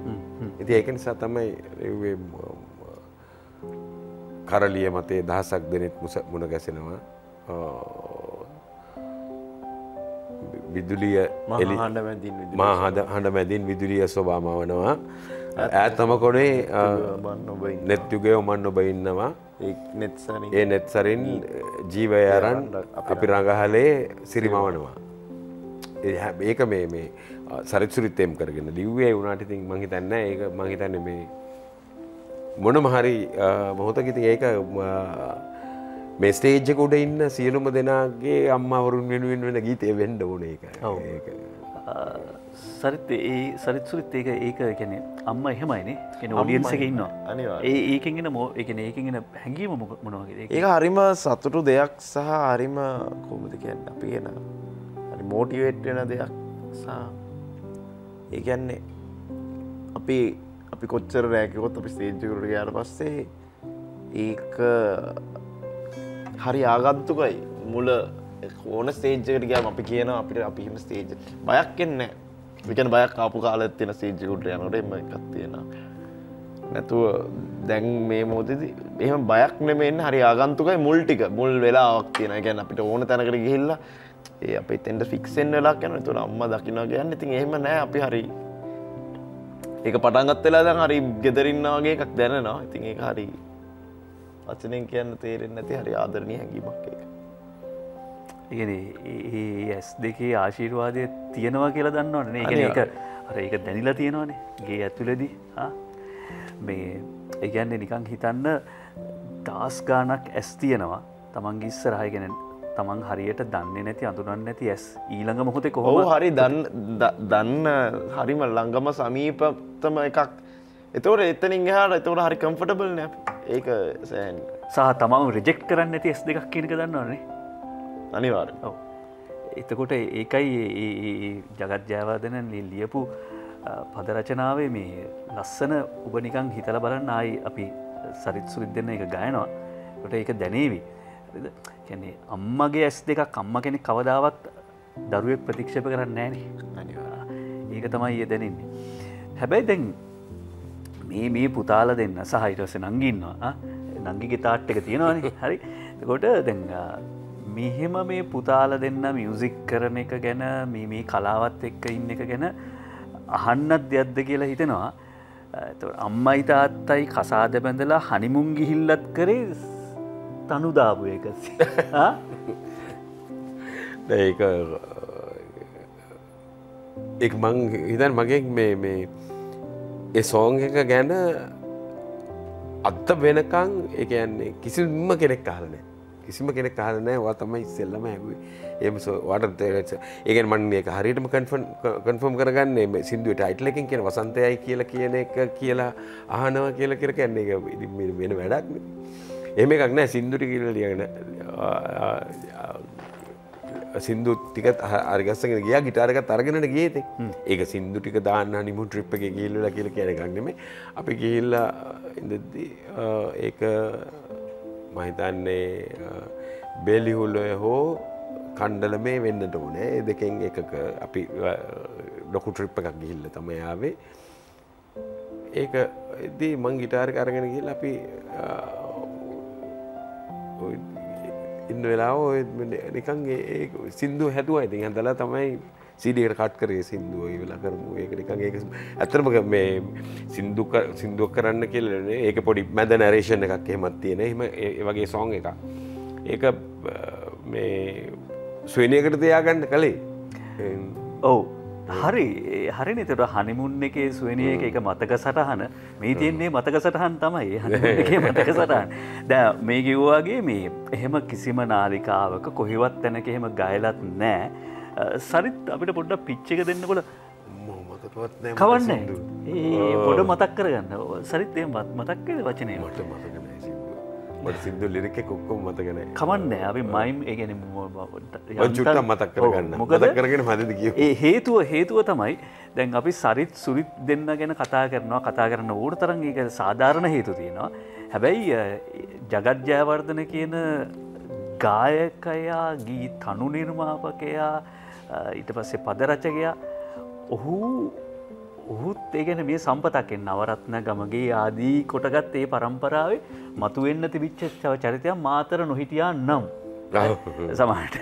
ඉති ඒක නිසා තමයි කරලිය මතේ දහසක් දෙනෙත් මුස මුණ ගැසෙනවා විදුලිය මා හඬ මැදින් විදුලිය ස්වභාමවනවා ඇත්තම කොනේ බන්න ඔබ ඉන්න. නෙත්යුගේ ඔමන් ඔබ ඉන්නවා. ඒ නෙත්සරින් ජීවය අරන් අපි රඟහලේ සිරිමවනවා ඒක මේ මේ සරිත්සුරිත්තයම් කරගෙන ලිව්වේ වුණට ඉතින් මහිතන්න ඒක මහිතන්න මේ මොන මහරි මොහොතකිති ඒක මේ ස්ටේජ්ජකුඩ ඉන්න සියලුම දෙනාගේ අම්මවරුන් වෙනුවෙන් වෙන ගීතය වෙන්ඩ ඕන එක ඒක. සරිත ඒ සරිත්සුරිත් ඒක ඒක ගැන අම්ම එහෙමයිනේ. කෙන ඔඩියන්ස එක ඉන්නවා. ඒ ඒකෙන්ගෙන මෝ එකන ඒකෙන්ගෙන හැඟීම මොනවගේ ඒක හරිම සතුටු දෙයක් සහ හරිම කොමද කියන්න අපි කියෙන හරි මෝටිවේට් වෙන දෙයක් සහ ඒගැන්නේ අපි අපි කොච්චර රෑකකොත් අපි ස්තේජ්ජකරට යාට පස්සේ ඒක හරි ආගත්තුකයි මුල ඕන ස්තේජ්ජකට ගෑම අපි කියන අපිට අපිහිම ස්තේජ් බයක් එන්න විකන බයක් ආපු කාලත් තියෙන ස්තේජ්ජකුට යනට එම එකක් තියෙන නැතුව දැන් මේ මෝතති එහම බයක් නෙමෙන් හරි ආගන්තුකයි මුල් ටික. මුල් වෙලාවක් තියෙන ගැන අපිට ඕන තැනකට ගිහිල්ලා ඒ අප එතෙන්ට ෆික්සෙන් වෙලා යන තුර අම්ම දකින්න කියන්න ඉතින් එහෙම නෑ අපි හරි ඒක පටන්ගත් වෙලා දැන් හරි ගෙදරින්නාගේ එකක් දැනනවා. ඉතින් ඒ හරි වචනෙන් කියන්න තේරෙන් නැති හරි ආදරණය හැඟීමක් එක ඒ ඇස් දෙකේ ආශීර්වාදය තියෙනවා කියලා දන්නවන ඒ එක අර ඒක දැනිලා තියෙනවානේ. ගේ ඇතුලදී මේ ඒගැන්නේ නිකං හිතන්න දාස් ගානක් ඇස් තියෙනවා. තමන්ගේ ඉස්සරහගෙන තමන් හරියට දන්නේ නැති අඳුරන්න නැති ඇස් ඊළඟ මොහොතේ කොහොම හරි දන්න හරිම ළඟම සමීපතම එකක්. එතවට එතනින් හට එතවට හරි කම්ෆටබල් නැ ඒක සෑන් සහ තමම රෙජෙක්් කරන්න ඇති ඇස් දෙකක් කියනක දන්නවනේ. අනිවාර ඔව්. එතකොට ඒකයි ජගත් ජයවාදන ලියපු පදරචනාවේ මේ ලස්සන ඔබ නිකං හිතල බලන්න ආයි අපි සරිත් සුරිත් දෙන්න එක ගයනවා. ට ඒක දැනේවි. කැන්නේ අම්මගේ ඇස් දෙකක් අම්ම කෙනෙ කවදාවත් දරුවෙක් ප්‍රතික්ෂප කරන්න නෑන ඒක තමයි ඒ දැනන්නේ. හැබැයි දැන් මේ මේ පුතාල දෙන්න සහහිටස නංගින්නවා නංගිගේ තාට් එක තියෙනවානේ. හරි. කොට දැන් මෙහෙම මේ පුතාල දෙන්න මියසික් කරන එක ගැන මේ මේ කලාවත් එක්ක ඉන්න එක ගැන අහන්නත් දෙයක්ද කියලා හිතෙනවා. අම්මයි තාත්තයි කසාද බැඳලා හනිමුන් ගිහිල්ලත් කරේ තනුදාපු එක. එක් මං හිතන් මගේ මේ මේ ඒ සෝං එක ගැන අත්ත වෙනකං එක යන්නේ කිසිම කෙනෙක් කාලනෑ කිසිම කෙනෙක් කාලනෑ වා තමයි ඉස්සෙල්ලම ඇැවේ එම වාට තේරච ඒගෙන් මන් ඒක හරිටම කන්ෆර්ම් කරගන්නේ මේ සිින්දුවට අයිටලකින් කියෙන වසන්තයයි කියලා කියන එක කියලා අහනවා කියලා කර කැන්නේ එක වෙන වැඩක් එම එකක් නෑ සිින්දුටි කියල ලියගෙන සිින්දු ටිකත් අරිගස්සගෙන ගිය ගිටාරක තරගෙනට ගේත ඒක සිින්දු ටික දාන්න නිමු ට්‍රිප් එක කියල්ල කියල කියන එකක්නෙම අපි ගිහිල්ලා ඉදදී ඒක මහිතන්නේ බෙලිහුල්ලය හෝ කණ්ඩල මේ වෙන්නට ඕනේ දෙකෙන් එකක අපි ඩොකු ට්‍රිප් එකක් ගිහිල්ල තමයාවේ ඒක එදී මං ගිටාරක අරගෙන ගිල් අපි ඉන්න වෙලා නිකන් සිින්දු හැතුව ඇති හැඳලා තමයි සිඩියට කට් කරේ සිින්දුව වෙලා කරමු. ඒක නිකන් ඒක ඇතරම මේ සිින්දුක සිින්දුවක් කරන්න කියලනේ ඒක පොඩි මැද නැරේෂණ එකක් එහෙමත් තියෙන එම වගේ සෝන් එක ඒක මේ ස්වනයකට දෙයාගන්න කළේ ඔවු. හරි හරි නිතට හනිමුන් එකේ ස්වනය එක එක මතක සටහන. මේ තියන්නේ මතක සටහන් තමයි. හනික මතක සටහන්. දැ මේ කිව්වාගේ මේ එහෙම කිසිම නාලිකාවක කොහෙවත් තැනක එහෙම ගයලත් නෑ සරිත් අපිට පොඩ්ඩ පිච්චක දෙන්නකොට කවන්න? ඒ පොඩ මතක් කරගන්න. සරිත් ඒ මත් මතක්කද වචනය? මට මතකන මට සිින්දු ලිරික කොක්කොම මතගෙන කවන්න අපි මයිම් ඒගැන චුට්ට මතක් කරගන්න. මොකද? කරගෙන හදද කිය ඒ හේතුව හේතුව තමයි දැන් අපි සරිත් සුරිත් දෙන්න ගැන කතා කරනවා කතා කරන්න ඕට තරන් ඒක සාධාරණ හේතු තියෙනවා. හැබැයි ජගත්ජයවර්ධන කියන ගායකයා ගී තනු නිර්මාපකයා ඊට පස්සේ පදරචකයා ඔහු ඔහුත් ඒගැන මේ සම්පතක්ෙන් නවරත්න ගමගේ ආදී කොටගත් ඒ පරම්පරාවේ මතුවෙන්න තිබිච්චච්චව චරිතයක් මාතර නොහිටියා නම්. සමහට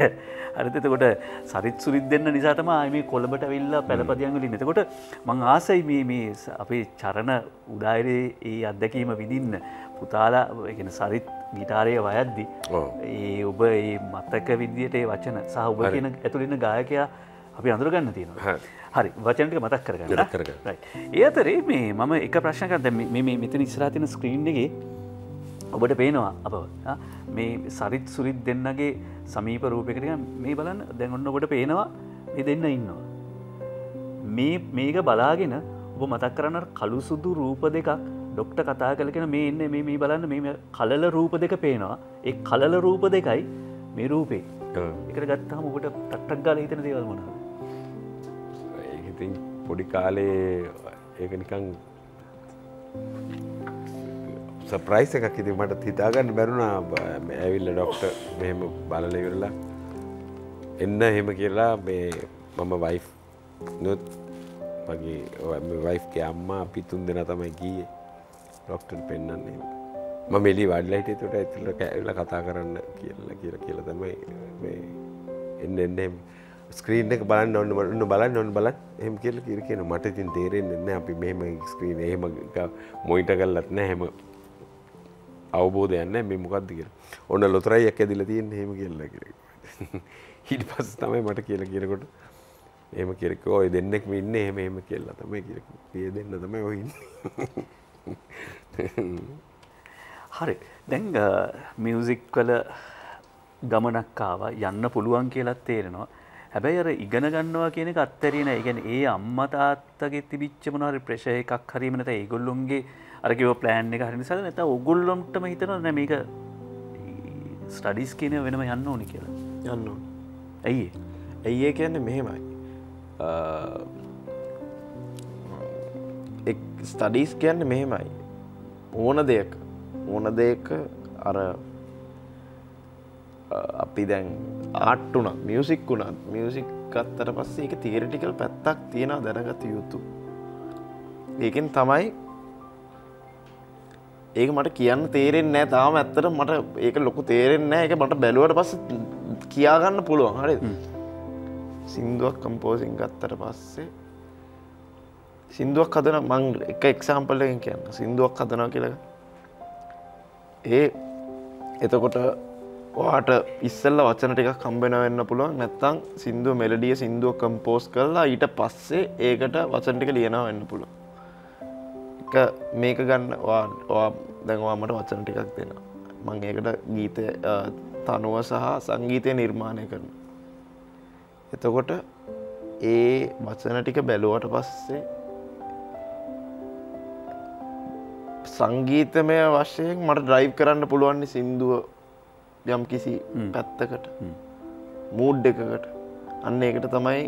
අරතකොට සරිත් සුරිත් දෙන්න නිසාතම අයම කොළඹට වෙල්ල පැළපදියන්ගලි නතකොට මං ආසයි මේ මේ අපේ චරණ උදායිරේ ඒ අත්දැකීම විදින්න පුතාලා ගෙන සරිත් ගිටාරය වයද්දි ඒ ඔබ ඒ මත්තක විදියට ඒ වචන සහ ඔබ කියන ඇතුළෙන ගායකයා අපි අඳුරගන්න තියෙනවා. හරි. වචනට මතක් කරගන්න කර ඒ අතරේ මේ මම එක ප්‍රශ්නක දැ මේ මෙතන ඉස්රාතින ස්ක්‍රීන්්ගේ ඔබට පේනවා අප මේ සරිත් සුරිත් දෙන්නගේ සමීප රූපකට මේ බලන්න දැන්ඔන්න ඔබට පේනවා මේ දෙන්න ඉන්නවා. මේ මේක බලාගෙන ඔබ මතක් කරන්න කළු සුදු රූප දෙකක් ඩොක්ට කතා කලකෙන මේ එන්න මේ මේ බලන්න මේ කලල රූප දෙක පේනවා. ඒ කලල රූප දෙකයි මේ රූපේ. එකට ගත්තාම ඔබට තට්ටක් ගාල හිතන දේවල් මොනවා ඉතින් පොඩි කාලේ ඒක නිකං සප්‍රයිස් එකක් ඉති මට හිතාගන්න බැරුණා ඇවිල්ල ඩොක්ට මෙහෙම බලල ඉවරලා. එන්න එහෙම කියලා මේ මම වයි් නොත් වගේ වයිෆ්ගේ අම්මා පිතුන් දෙන තමයි ගිය. ඩොක්ටර් පෙන්න්නන්නේ ම මෙලි වඩලයිට තුට ඇතුල කෑල කතා කරන්න කියල කියල කියල තමයි එන්න එන්න ස්ක්‍රීන් එක බලන්න ඔන්න ඔන්න බලන්න ඔන්න බලත් එම කියල කිර කියන මට තින් තේරෙන් එන්න අපි මෙම ස්ක්‍රීන් එහෙම මොයිට කල්ලත් නෑ හෙම අවබෝධයන්න මේ මොකක්ද කිය ඔන්න ලොතරයි එක ඇදිල තියෙන් හෙම කියල්ල කිර හිට පස් තමයි මට කියල කියරකොට එම කෙරෙක ඔය දෙන්නෙක් ඉන්න එහෙම එහෙම කියල්ලා තමයි කිර පිය දෙන්න තමයි ඔහින්න හරි. දැන් uh, මියසික් වල ගමනක්කාව යන්න පුළුවන් කියලත් තේරෙනවා. හැබැයි අර ඉගෙන ගන්නවා කියන එක අත්තරීන ඉගැන ඒ අම්මතාත්තගේ තිබිච්ච මොනහරි ප්‍රශය එකක් හරීමනත ඒගොල්ලුන්ගේ අරකිව ප්ලෑන් එක හරි නිසා නැත ඔගුල්ලොම්ටම හිතන නැමක ස්ටඩිස් කියන වෙනම යන්න ඕනි කියලා. යන්න ඇයි ඇයි කියන්නේ මෙහෙමයි. ස්ටඩීස් කියන්න මෙහෙමයි. ඕන දෙයක්. ඕන දෙක අර අපි දැන් ආට්ටුනත් මියසික් වුණත් මියසික් අත්තට පස්සේ එක තීරටිකල් පැත්තක් තියෙන දැනගත යුතු. ඒකෙන් තමයි ඒක මට කියන්න තේරෙන් නෑ තාම ඇත්තට මට ඒක ලොකු තේරෙන් නෑ එක මට බැලුවට පස්ස කියාගන්න පුළුවන්. හරි සිින්දුවක් කම්පෝසිං ගත්තට පස්සේ සිින්දුවක් හදන මං එක එක්සාම්පල්ලෙන් කියන්න. සිින්දුවක් හදනවා කියලක ඒ එතකොට වාට ඉස්සල්ල වචන ටික කම්බෙන වෙන්න පුළුවන්. නැත්තං සිින්දුව මෙලඩිය සිින්දුව කම්පෝස් කරලා ඊට පස්සේ ඒකට වචන ටික ලියනවා වෙන්න පුළුව එක මේක ගන්න දැන්වාමට වචන ටිකක් දෙෙන මං ඒකට ගීතය තනුව සහ සංගීතය නිර්මාණය කරන එතකොට ඒ වචන ටික බැලුවට පස්සේ සංගීතමය වශයෙන් මට ඩ්‍රයිව් කරන්න පුළුවන්න්නේ සින්දුව යම් කිසි පැත්තකට මූඩ් එකකට. අන්න එකට තමයි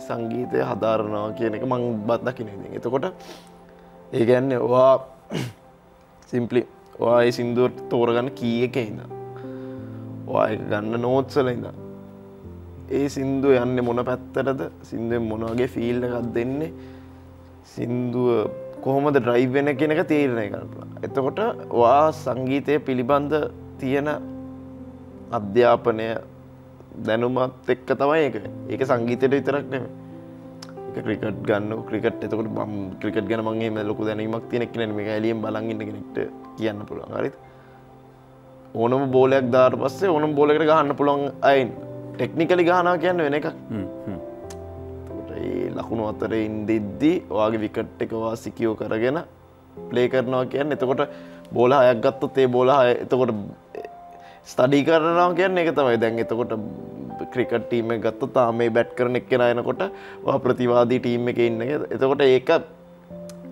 සංගීතය හදාරනවා කියන එක මං බත් දකින එතකොට ඒගැන්න වා සිම්පලි වාය සිින්දුවට තෝරගන්න කී එක ඉන්න වා ගන්න නෝත්සල ඉඳ ඒ සින්දුව යන්න මොන පැත්තරද සිින්දුව මොනවගේ ෆිල්ල එකත් දෙන්නේ? සින්දුව කොහොමද ඩ්‍රයිව් වෙන කෙනක තීරණය කරලා එතකොට වා සංගීතය පිළිබඳ තියෙන අධ්‍යාපනය දැනුමත් එක්ක තමයි එක ඒක සංගීතයට විතරක් නෙම ක්‍රිකට් ගන්න ක්‍රිකට් එතකට බම් ක්‍රිකට් ගැන මගේ ලොකු දැනීමක් තියෙනෙක් න මේ ඇලියම් බලගන්න කෙනෙක්ට කියන්න පුළුවන්. හරි ඕනම බෝලයක් දාර පස්සේ ඕනම් බෝලකට ගහන්න පුළුවන් අයින් ටෙක්නිකලි ගානා කියන්න වෙන එකක්. ලකුණු අතර ඉන්දෙද්දී ඔයාගේ විකට් එකවා සිකියෝ කරගෙන ප්ලේ කරනවා කියන්න. එතකොට බෝල අයක් ගත්තොත් ඒ බෝල එතකොට ස්ටඩි කරනවා කියන්න එක තමයි. දැන් එතකොට ක්‍රිකට ටීම ගත්ත තාම මේ බැට් කරන එක් කෙනයනකොට ප්‍රතිවාදී ටීම් එක ඉන්න එතකොට ඒක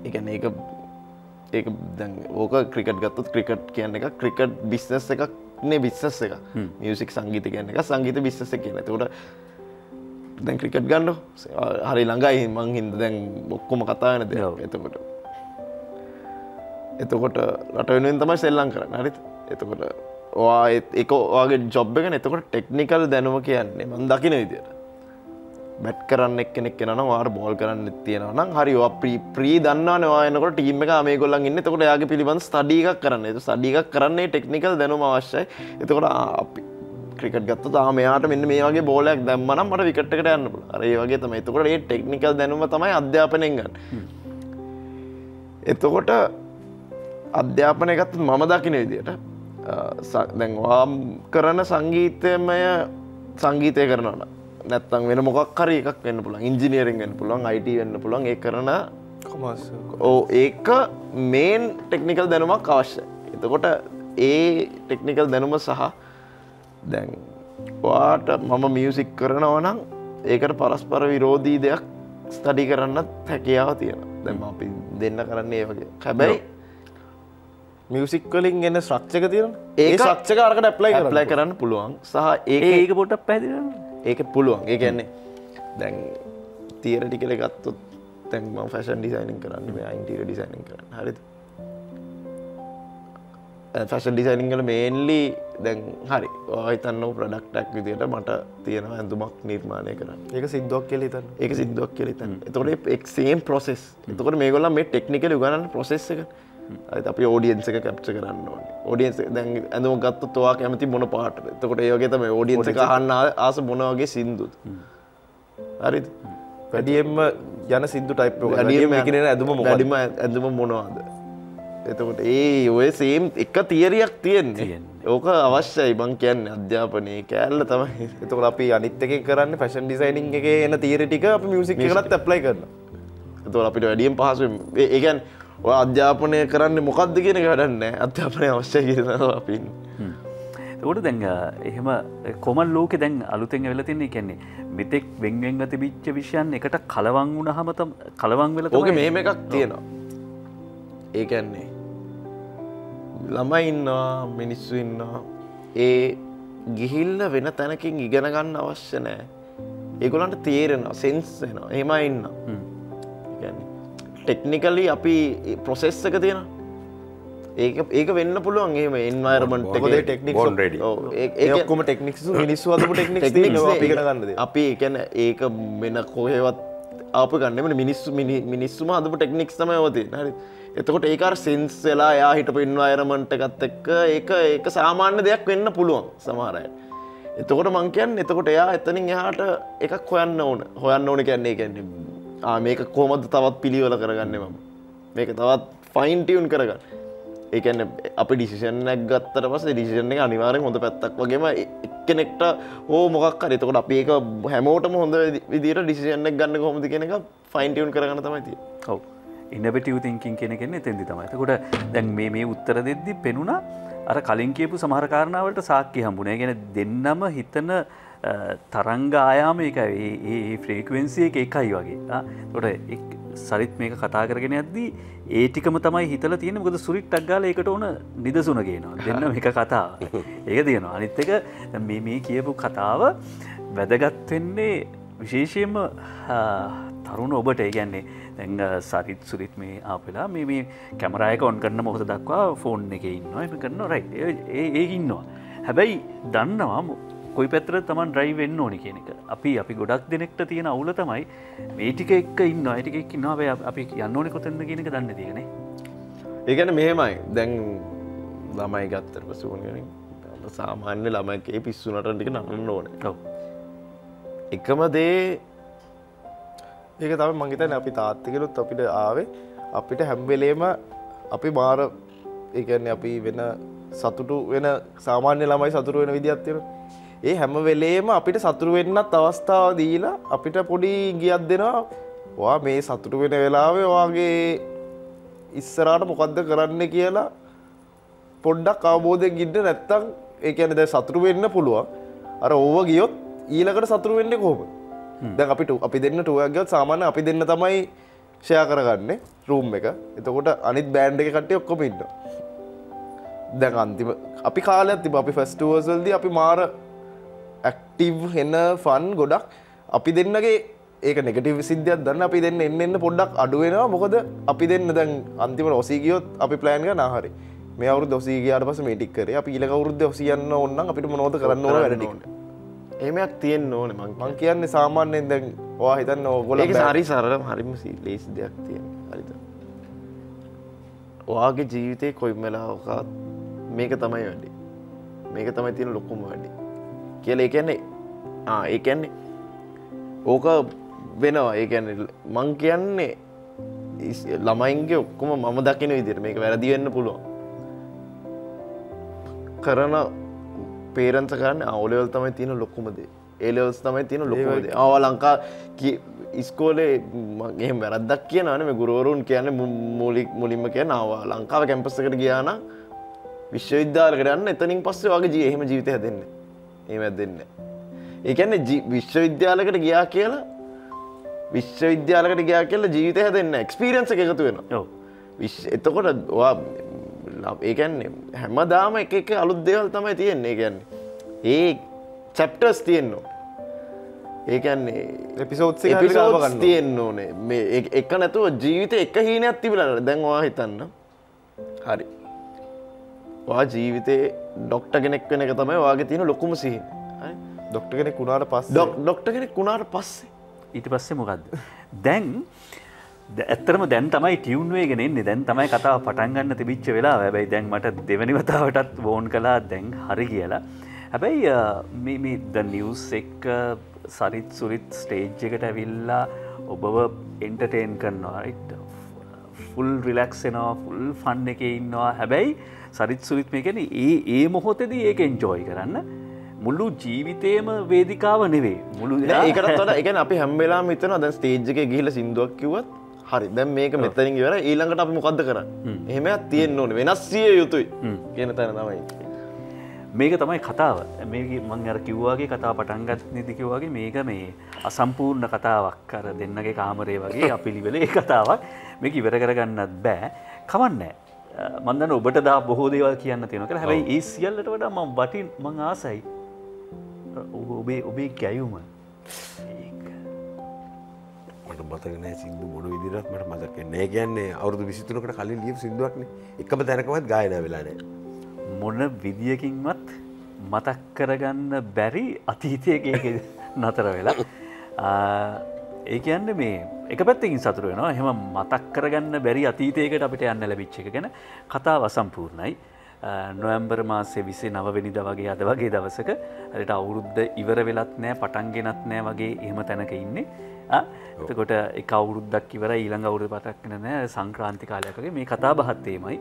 එකන ඒක දැන් ඕක ක්‍රිකට් ගත්තත් ක්‍රිකට් කියන්න එක ක්‍රිකට් බිස්නස් එකක් නේ බිස්සස් එක මියසික් සංගීත කියන්න එක සංගීත බිස්සස කියන තකොට දැන් ක්‍රිකට් ගන්න හරි ළඟයි මං හින්ද දැන් බොක්කොම කතාවන දෙ එතකොට එතකොට රට වෙනුවෙන් තමයි සෙල්ලං කරන්න. හරිත් එතකොට වා එක වගේ ජොබ් එක එතකොට ටෙක්නිකල් දැනුම කියන්නේ මන් දකින විදියට. බැට් කරන්න එක්කෙනෙක් කෙන වාර බෝල් කරන්න තියෙනවන හරි. ප්‍රී දන්න වායනකට ටීම එක මේ ගොල්ලන් ඉන්න. තකොට යාගේ පිළිබඳ ස්ටඩීක් කරන්න. ස්ටඩීක් කරන්නේ ටෙක්නිකල් දැනුම අවශ්‍යයි. එතකොට අපි ක්‍රිකට ගත්ත තාමයාට මෙන්න මේ වගේ බෝලයක් දැම්මනම් මට විකට්කට යන්න අරේ වගේ තම එතකොට ඒ ටෙක්නිකල් දැනුම තමයි අධ්‍යාපනයෙන් ගන්න. එතකොට අධ්‍යාපනයගත් මම දකින විදියට දැන්වා කරන සංගීතමය සංගීතය කරනට නැත්තන් වෙන මොකක් හරි එකක් වෙන්න පුළන් ඉංජිනීරෙන් වෙන්න පුළුවන් අයිට වෙන්න පුළන් ඒ කරන ඕ ඒක මේන් ටෙක්නිකල් දැනුමක් අවශ්‍ය එතකොට ඒ ටෙක්නිකල් දැනුම සහ දැන් වාට මම මියසික් කරනවනම් ඒකට පරස්පර විරෝධී දෙයක් ස්ටඩි කරන්නත් හැකියාව තියෙන දැම අපි දෙන්න කරන්නේ වගේ. හැබැයි මියසික් වලින් එන්න ශ්‍රක්ෂක තියෙන ඒ අරකට ඇප්ලයි ඇප්ලයි කරන්න පුළුවන්. සහ ඒ ඒක පොටක් පැදිරන්න ඒක පුළුවන්. ඒ කියන්නේ දැන් තියර ටිකල ගත්තොත් තැන්ම ෆැෂන් ඩිසයිනින් කරන්න මේ අයින්ටීර ඩිසයිනින් කරන්න. හරිද? ෆැෂන් ඩිසයිනින් කල මේන්ලි දැන් හරි. හිතන්න ප්‍රඩක්ටක් විදියට මට තියෙනවා ඇඳුමක් නිර්මාණය කරන්න. ඒක සිද්ධුවක් කෙලි තන්න ඒක සිද්ධුවක් කෙලිතන්න එතකොට එක්සේම් ප්‍රොසෙස් එතකොට මේගොල්ල මේ ටෙක්නිකල ගන්න ප්‍රොසෙස් එක අපි ෝඩියන්ස එක කැප්ච කරන්න ඕන. ෝඩියන්ස දැන් ඇඳම ගත්ත තුවා කැමති මොන පාට තකොට ඒවගේ තම ෝඩියන්ස කහන්න ආස මොනවගේ සිින්දුත් හරි වැඩියෙන්ම යන සිින්දු ටයිප් වැඩියම ගෙන ඇදුම වැඩිම ඇඳම මොනවාද? එතකොට ඒ ඔය සේම් එක තියරියක් තියෙන්නේ. ඕක අවශ්‍යයි බං කියන්න අධ්‍යාපනය. කෑල්ල තමයි. එතකට අපි අනිත් එක කරන්න ෆැෂන් ඩිසයිනිං එක එන තීරටික අප මියසික් කරත් ඇප්ලයි කරන්න එතුව අපිට වැඩියම් පහසු ඒගැන් ඔය අධ්‍යාපනය කරන්න මොකක්ද කියන වැඩන්න අධ්‍යාපනය අවශ්‍ය කිරනවා අපින් ඔට දැන් එහෙම කොමල් ලෝක දැන් අලුතෙන් වෙල තින්නේ කියන්නේ මෙතෙක් වෙන්වෙන් ගත බිච්ච විෂයන් එකට කලවං වුණ හමතම් කලවං වෙල ඕක මේම එකක් තියෙනවා. ඒකන්නේ ළමයි ඉන්නවා මිනිස්සු ඉන්නවා. ඒ ගිහිල්ල වෙන තැනකින් ඉගෙන ගන්න අවශ්‍ය නෑ ඒගොලන්ට තේරෙනවා සෙන්ස්සෙනවා එහෙම ඉන්න ටෙක්නිකලි අපි ප්‍රොසෙස් එක තියෙන. ඒක ඒක වෙන්න පුළුවන් ඒම එන්වර්මන්ට් මොකද ටෙක්නික්. ඒක්කොම ටෙක්නික් මිනිස්සු අදපු ටෙක්නික් ගන්නද අපි එකන ඒක වෙන කොහෙවත් අප ගන්නම මිනිස්සු මිනිස්සුම අදපු ටෙක්නික් තම යවති හරි. එතකොට ඒකර සෙන්ස් වෙලා යා හිට පින්වායරමන්ට එකත් එක්ක ඒක ඒක සාමාන්‍ය දෙයක් වෙන්න පුළුවන් සමහරය එතකොට මංකයන් එතකොට එයා එතනින් එහාට එකක් හොයන්න ඕන. හොයන්න ඕන කියන්නේ කියන්නේ මේක කොමද තවත් පිළිවල කරගන්න මම? මේක තවත් ෆයින්ටියුන් කරගන්න. ඒකන්න අපි ඩිසිෂනක් ගත්තර පස ඩිසිෂන එක අනිවාරෙන් හොඳ පැත්තක් වගේම එක්කනෙක්ට හෝ මොකක් ඒක අපි ඒක හැමෝටම හොඳ විදිර ඩිසිෂනක් ගන්න කොමති කෙනෙක ෆයින්ටියුන් කරගන්න තමයිති ඔව. ඉන්නපටිව තිංකින් කෙනෙ තෙදි තමයිතකොට දැන් මේ මේ උත්තර දෙද්දි පෙනුණා. අර කලින් කියපු සමහරකාරණාවට සාක්කි හම්බුණේ. ගැන දෙන්නම හිතන තරංග ආයාම එක ඒ ෆ්‍රේකුවෙන්සිය එක එකයි වගේ. තොට සරිත් මේක කතා කරගෙන ඇද්දී ඒටිකම තමයි හිතල තියෙන මොකද සුරිට් ටක්ගාල එකට ඕන නිදසුන කියනවා. දෙන්න එක කතා ඒක තියෙනවා. අනිත් එක මේ මේ කියපු කතාව වැදගත් වෙන්නේ විශේෂයෙන්ම තරුණ ඔබට. ඒගැන්නේ දැඟ සරිත් සුරිත් මේ ආපෙලා මේ මේ කැමරායක ඔන් කරන්න මොහොත දක්වා ෆෝන් එක ඉන්නවා. එම කරන්න රයි ඒ ඉන්නවා. හැබැයි දන්නවා කොයි පැතර තමන් ්‍රයි වෙන්න ඕනි කියන එක. අපි අපි ගොඩක් දෙනෙක්ට තියෙන අවුල තමයි මේටික එක් ඉන්න අයිටික එක් නාව අපි යන්න ඕනි කොතන්න කියනක දන්න තියෙන ඒගැන මෙහෙමයි. දැන් ළමයි ගත්තර පසුවනගෙන සාමාන්‍ය ළමයිකේ පිස්සුනට ටික නන්න ඕන. එකම දේ ඒක තම මංගේතන අපි තාත්තිකරුත් අපිට ආවේ. අපිට හැම්වෙලේම අපි මාර ඒකන්නේ අපි වෙන සතුටු වෙන සාමාන්‍ය ළමයි සතුරු වෙන විදිහත්තිර ඒ හැම වෙලේම අපිට සතුරු වෙන්නත් අවස්ථාව දීලා අපිට පොඩි ගියත් දෙෙනවා. වා මේ සතුටු වෙන වෙලාවේ වාගේ ඉස්සරාට මොකක්ද කරන්න කියලා පොඩ්ඩක් අවබෝධය ගිඩ නැත්තං ඒකන ද සතුරු වෙන්න පුළුවන්. අර ඕව ගියොත් ඊලකට සතුරු වෙන්න කෝම දැන් අපිට අපි දෙන්න ටුවගත් සාමාන්‍ය අපි දෙන්න තමයි ෂය කරගන්න රූම් එක. එතකොට අනිත් බෑන්ඩ් එක කට්ටය ඔක්කොම ඉන්න දැන් අන්තිම අපි කාලත් තිබ අපි ෆෙස්ටුවර්සල්ද අපි මාර ඇක්ටිව් හෙන්න ෆන් ගොඩක්. අපි දෙන්නගේ ඒක නෙගටව සිද්ධියත් දන්න අපි දෙන්න එන්න එන්න පොඩ්ඩක් අඩුවෙනවා මොකද අපි දෙන්න දැන් අන්තිම රොසීගියොත් අපි ප්ලෑන්ග නාහරි මේ අවුරු දොසීගයාට පස මේටික්කර අපි ඊලක වරුද්ධ ඔසියන්න ඔන්න අපිට මොනෝද කරන්න ඕන වැඩටිකට එමයක් තියෙන් ඕන මං මං කියන්නේ සාමාන්‍යයෙන් දැන් වා හිතන්න ඕගොල හරි සරම හරිම ලේසි දෙයක් තියෙන හරිත ඔයාගේ ජීවිතය කොයිමලාවකත් මේක තමයි වැඩි. මේක තමයි තියෙන ලොකුම වැඩි කියල ඒකන්නේ ඒකන්නේ ඕක වෙනවා. ඒකැන්නේ මං කියන්නේ ළමයින්ගේ ඔක්කොම මම දකින විදිර මේක වැරදි වෙන්න පුළුවන්. කරන පේරන්ස කරන්න අවුලවල් තමයි තියෙන ලොක්කුමද ඒලවස් තමයි තියෙන ලොකද ආව ලංකා ඉස්කෝලේ මගේ වැරදක් කියනන මේ ගුරුවරුන් කියන්න මූලික් මුලින්ම කිය නවා ලංකාව කැම්පස්සකට ගියාන විශ්වවිද්‍යාල කරන්න එතනින් පස්සේ වගේ ජී එහෙම ජීවිත හැදන්න ඒම දෙන්න ඒකැන්න විශ්වවිද්‍යාලකට ගියා කියලා විශ්වවිද්‍යාලකට ගයා කියලා ජීවිත හැදන්න එක්ස්පිරියන්ස එකතු වෙන එතකොට ඒකන්නේ හැමදාම එක එක අලුත් දෙවල් තමයි තියෙන්නේ. ගැන්නේ ඒ චැප්ටර්ස් තියෙන්නවා ඒකන්නේ එපිසෝත් තියෙන්න්න ඕනේ. මේ එක නැතුව ජීවිත එක හීනයක් තිබිලට දැන්වා හිතන්න. හරි වා ජීවිතේ ඩොක්ට කෙනෙක් වෙන එක තමයි වාගේ තියෙන ලොකුම සිහි ඩොක්ට කෙනෙක් කුණාට පස් ඩොක්ට කෙනෙක් කුණාට පස්සේ. ඊට පස්සේ මොකක්ද දැන් ඇත්තරම දැන් තමයි ටියවන්වේගෙන එන්නේ. දැන් තමයි කතාව පටන්ගන්න තිබිච්ච වෙලා හැබැයි දැන් මට දෙවැනි වතාවටත් වෝන් කලා දැන් හරි කියලා. හැබැයි ද නිවස් එක් සරිත් සුරිත් ස්ටේජ් එකට ඇවිල්ලා ඔබව එන්ටර්ටේන් කරනවා ෆුල් රිලක්සෙනවා ෆුල් ෆන් එක ඉන්නවා. හැබැයි සරිත් සුරිත් මේ ගැන ඒ ඒ මොහොතද ඒක එන්ජෝයි කරන්න මුල්ලු ජීවිතයම වේදිකාව නෙවේ මුළු ඒකත් වඩ එක අපි හැම්වෙලා මෙතන දැන් ස්ටේජ් එක ගිහිල සිින්දුවක් කිවත් හරි දැන් මේක මෙතනින් වර ඊළඟට අපි මොකක්ද කරන්න? එහෙම තියෙන් ඕන වෙනස් සිය යුතුයි කියන තැන තමයි මේක තමයි කතාව. මේ මං අර කිව්වාගේ කතා පටන්ගත් නිදිකිව්වාගේ මේක මේ අසම්පූර්ණ කතාවක් කර දෙන්නගේ කාමරේ වගේ අපිළිවෙලේ කතාවක්. මේක ඉවර කරගන්නත් බෑ. කවන්නෑ? මන්දන ඔබට දා බොහෝ දේවල් කියන්න තියෙනක හැබයි ඒ සියල්ලට වඩා ම බටින් මං ආසයි. ඔබේ ඔබේ ගැයුම. මට මතකන සිදු මොන විදිරත් මට මතක නෑ. කියන්නේ අවුදු විසිතුනකට කලින් ලිය සිදුවක්න එකම තැනකවත් ගායන වෙලානෑ මොන විදිියකින්වත් මතක් කරගන්න බැරි අතීතයක නතර වෙලා. ඒ කියන්න මේ එක පැත්තකින් සතුර වෙනවා. හෙම මතක් කරගන්න බැරි අතීතයකට අපිට යන්න ලැබිච්ච එක ගැන කතා වසම්පූර්ණයි නොවම්බර් මාසේ විසේ නවවෙනිද වගේ අද වගේ දවසක හට අවුරුද්ධ ඉවර වෙලත් නෑ පටන්ගෙනත් නෑ වගේ එහෙම තැනක ඉන්නේ. එතකොට එක අවුරුද්දක් ඉවර ඊළඟ අවුරු පටක්න නෑ. සංක්‍රාන්ති කාලයකගේ මේ කතා බහත්තේමයි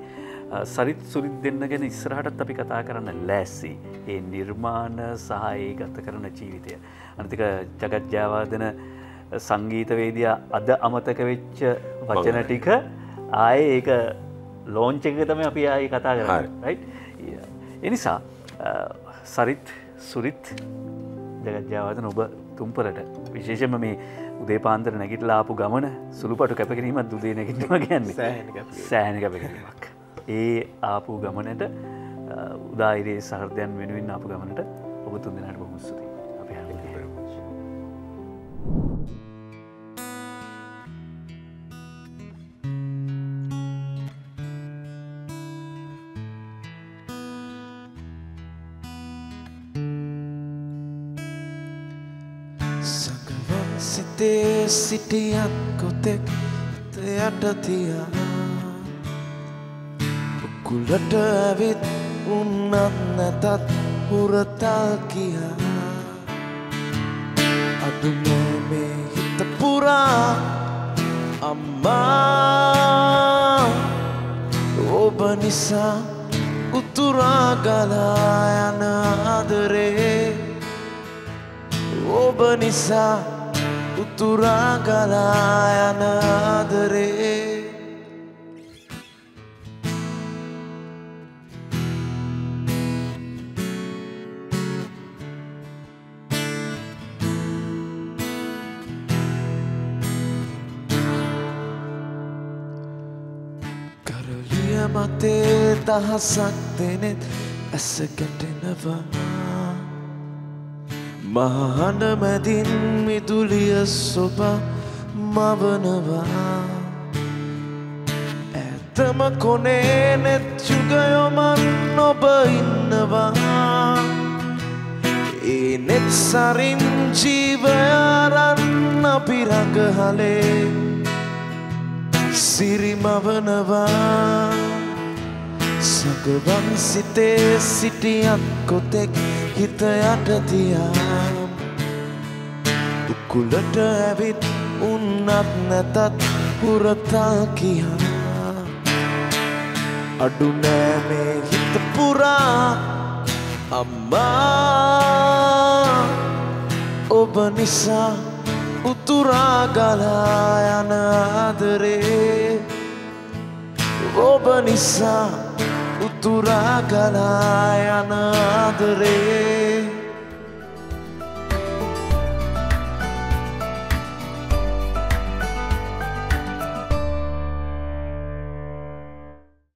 සරිත් සුරිත් දෙන්න ගැන ඉස්රහටත් අපි කතා කරන්න ලැස්සි ඒ නිර්මාණ සහයේ ගත කරන ජීවිතය. අනතික ජගත්ජාවාදන සංගීතවේදිය අද අමතක වෙච්ච වචන ටික ආය ඒක ලෝංචක තම අපි ආය කතා කරන්න එනිසා සරිත් සුරිත් ජගත්ජාවාදන ඔබ තුම්පරට විශේෂම මේ උදේ පාන්දර නැගිටලා ආපු ගමන සුළුපටු කැපකිරීමත් දුදේ නැගිටම කියන්නේ. සෑහන කැපකිරීමක්. ඒ ආපු ගමනට උදායිරේ සහර්දයන් වෙනුවෙන් ආපු ගමනට ඔබ තුන් දෙනට බොමුස්තුති සිටියත් කොතෙක් යට තියා. උකුලට ඇවිත් උන්නත් නැතත් හුරතල් කියා. අඩුනේ මේ හිත පුරා අම්මා. ඔබ නිසා උතුරා ගලා යන ආදරේ. ඔබ නිසා උතුරා ගලා යන ආදරේ. කරලිය මතේ දහසක් දෙනෙත් ඇස ගැටෙනවා. මහහඬ මැදින් මිදුලිය සොබ මවනවා. ඇතම කොනේ නෙත් යුගයොමන් ඔබ ඉන්නවා. ඒ නෙත් සරින් ජීවයාරන්න අපි රඟහලේ සිරිමවනවා. සගවන් සිතේ සිටියත් කොතෙක් හිත යටතියාම් උකුලට ඇවිත් උන්නත් නැතත් පුරතා කියා. අඩු නෑ මේ හිත පුරා. අම්මා ඔබ නිසා උතුරා ගලා යන ආදරේ. ඔබ නිසා උතුරා ගලා යන ආදරේ